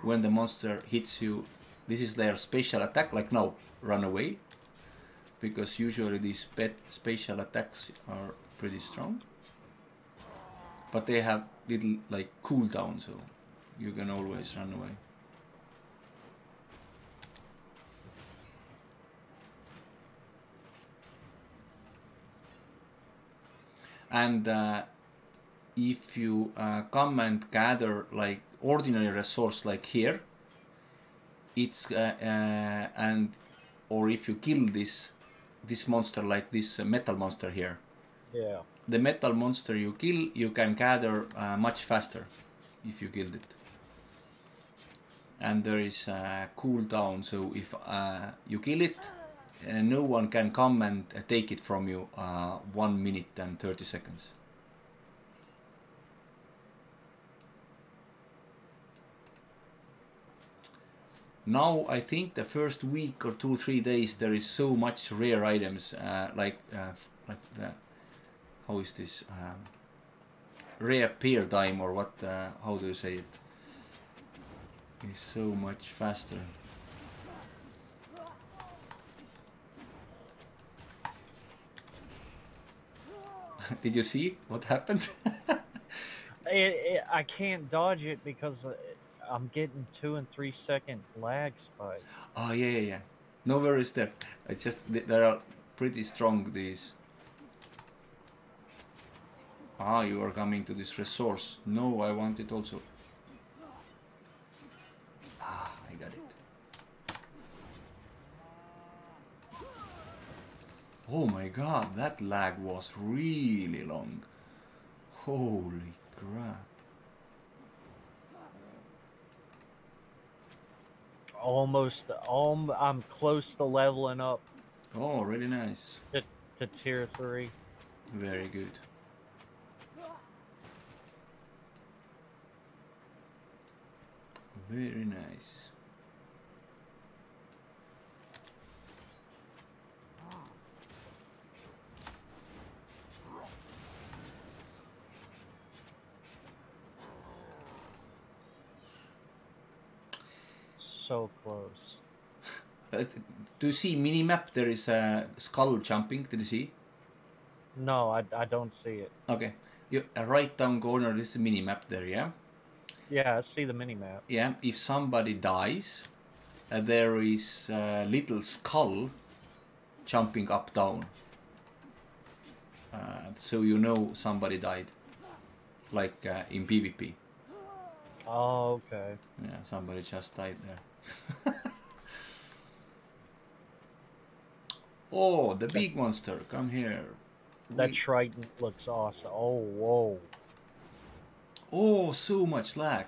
When the monster hits you this is their special attack. Like now run away. Because usually these pet special attacks are pretty strong. But they have little like cooldown so you can always run away. And uh, if you uh, come and gather like ordinary resource like here it's uh, uh, and or if you kill this this monster, like this metal monster here. Yeah. The metal monster you kill, you can gather uh, much faster if you killed it. And there is a cooldown, so if uh, you kill it, uh, no one can come and uh, take it from you uh, 1 minute and 30 seconds. Now I think the first week or two three days there is so much rare items uh, like uh, like the how is this um, rare paradigm or what uh, how do you say it? is so much faster <laughs> did you see what happened <laughs> it, I can't dodge it because uh, I'm getting two and three second lag spikes. Oh yeah, yeah, yeah. No worries there. I just they are pretty strong these. Ah, you are coming to this resource. No, I want it also. Ah, I got it. Oh my god, that lag was really long. Holy crap. Almost, um, I'm close to leveling up Oh, really nice. to, to tier three. Very good. Very nice. So close. Uh, do you see mini map? There is a skull jumping. Did you see? No, I, I don't see it. Okay. You uh, right down corner. This is a minimap there. Yeah. Yeah, I see the mini map. Yeah. If somebody dies, uh, there is a little skull jumping up down. Uh, so you know somebody died, like uh, in PvP. Oh, okay. Yeah, somebody just died there. <laughs> oh, the big monster, come here. That We- Triton looks awesome. Oh, whoa. oh, so much lag.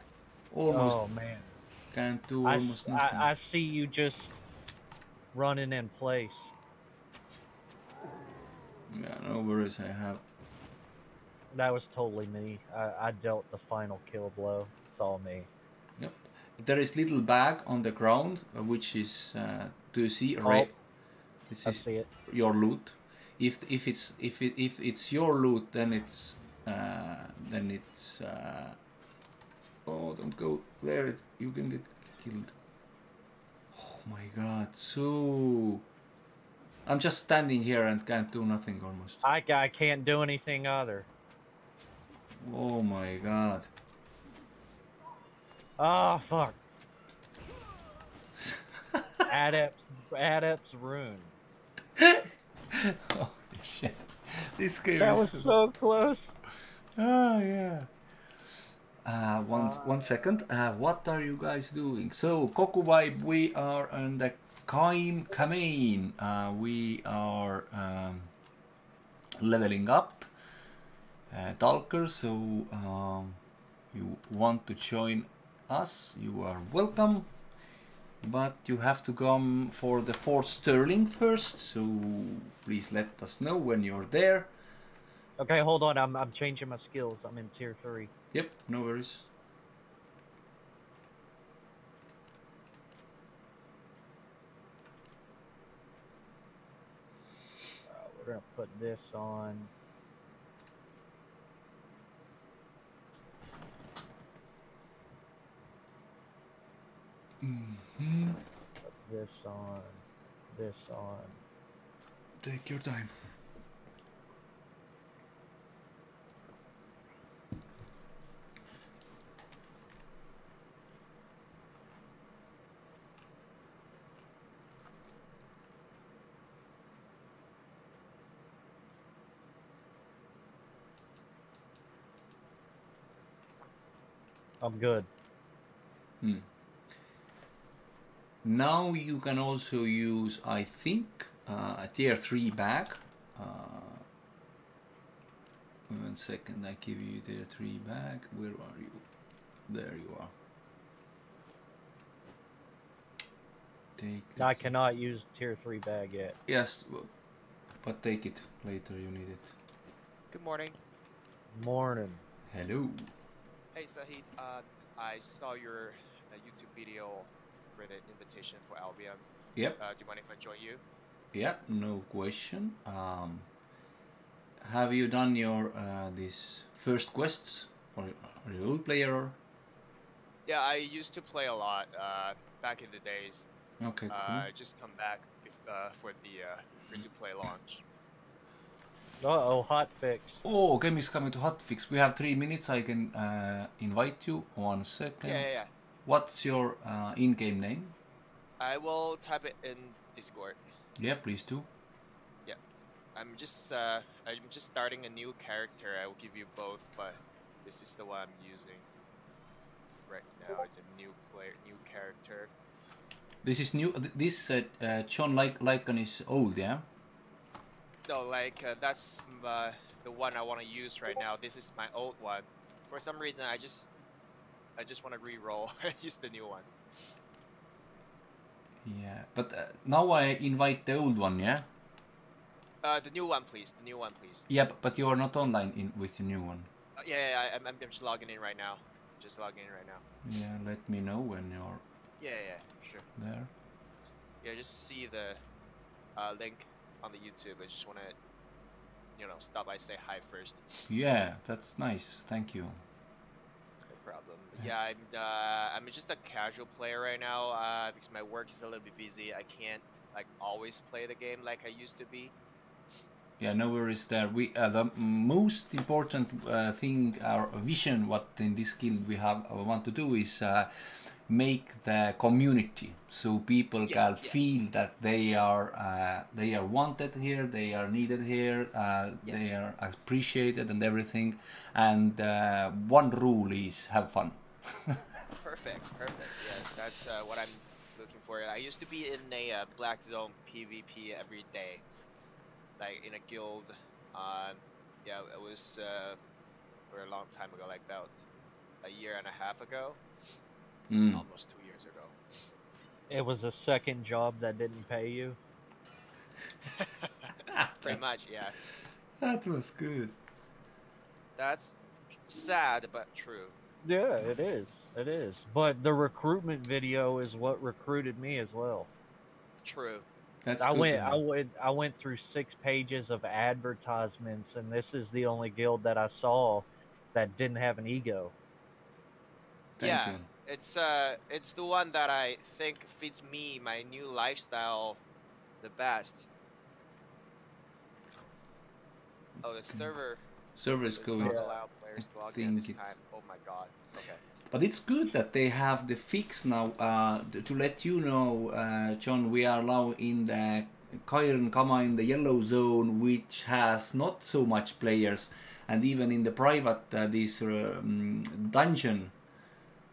Almost Oh, man. can't do I, almost nothing. I, I see you just running in place. Yeah, no worries. I have. That was totally me. I, I dealt the final kill blow. It's all me. There is little bag on the ground, uh, which is. Uh, do you see? Oh. Right. This I is see it. your loot. If if it's if it, if it's your loot, then it's uh, then it's. Uh, oh, don't go there! It, you can get killed. Oh my god! So. I'm just standing here and can't do nothing almost. I, I can't do anything either. Oh my god! Oh, fuck. <laughs> Adept, Adept's Rune. oh shit! This game That was so close. Oh, yeah. Uh, one, one second. Uh, what are you guys doing? So, Goku Vibe, we are on the Kaim Kamain. Uh, we are um, leveling up. Uh, Talker, so um, you want to join us, you are welcome. But you have to come for the Fort Sterling first, so please let us know when you're there. Okay, hold on. I'm, I'm changing my skills. I'm in tier three. Yep, no worries. Uh, we're gonna put this on. Mm-hmm. This on. This on. Take your time. I'm good. Hmm. Now you can also use, I think, uh, tier 3 bag. Uh, one second, I give you tier 3 bag. Where are you? There you are. Take I cannot use tier three bag yet. Yes, but take it later. You need it. Good morning. Morning. Hello. Hey Sahiib, uh, I saw your uh, YouTube video for the invitation for Albion. Yep. Uh, do you mind if I join you? Yeah. No question. Um, have you done your uh, these first quests, or are you a old player? Or? Yeah, I used to play a lot uh, back in the days. Okay. Cool. Uh, I just come back bef- uh, for the uh, free-to-play launch. Uh oh, hot fix. Oh, game is coming to hotfix. We have three minutes. I can uh, invite you. One second. Yeah, yeah, yeah. What's your uh, in-game name? I will type it in Discord. Yeah, please do. Yeah, I'm just uh, I'm just starting a new character. I will give you both, but this is the one I'm using right now. It's a new player, new character. This is new. th- This uh, uh, John Lyc- Lycon is old, yeah. No, like uh, that's uh, the one I want to use right now. This is my old one. For some reason, I just I just want to re-roll <laughs> and use the new one. Yeah, but uh, now I invite the old one, yeah. Uh, the new one, please. The new one, please. Yeah, but, but you are not online in with the new one. Uh, yeah, yeah, yeah, I'm, I'm just logging in right now. Just logging in right now. Yeah, let me know when you're Yeah, yeah, yeah, sure. there. Yeah, just see the uh, link on the YouTube. I just want to, you know, stop by say hi first. Yeah, that's nice. Thank you. Yeah. I'm uh, I'm just a casual player right now uh, because my work is a little bit busy. I can't like always play the game like I used to be. Yeah, no worries there. We uh, the most important uh, thing, our vision, what in this guild we have uh, want to do is uh, make the community so people Yeah, can yeah. feel that they are uh, they are wanted here, they are needed here, uh, Yeah. they are appreciated and everything. And uh, one rule is have fun. <laughs> Perfect, perfect. Yes, that's uh, what I'm looking for. I used to be in a uh, black zone PvP every day, like in a guild. Um, yeah, it was uh, for a long time ago, like about a year and a half ago, Mm. almost two years ago. It was a second job that didn't pay you. <laughs> Pretty much, yeah. That was good. That's sad but true. Yeah, it is. It is. But the recruitment video is what recruited me as well. True. That's I went to I went I went through six pages of advertisements and this is the only guild that I saw that didn't have an ego. Thank yeah. you. It's uh, it's the one that I think fits me, my new lifestyle, the best. Oh, the server Server is does going. not allow players to think this it's- time. Oh my god. Okay. But it's good that they have the fix now. Uh, to let you know, uh, John, we are now in the Kairon Kama in the yellow zone, which has not so much players, and even in the private, uh, this um, dungeon,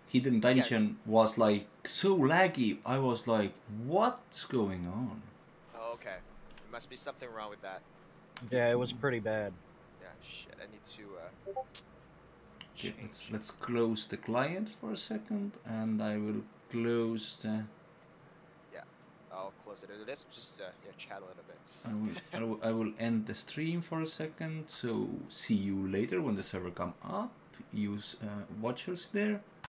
hidden dungeon, was like so laggy. I was like, what's going on? Oh, okay. There must be something wrong with that. Yeah, it was pretty bad. Shit. I need to uh. Okay, let's let's close the client for a second, and I will close the. Yeah, I'll close it. Let's just uh, yeah, chat a little bit. I will, I will, I will end the stream for a second. So see you later when the server come up. Use uh, watchers there.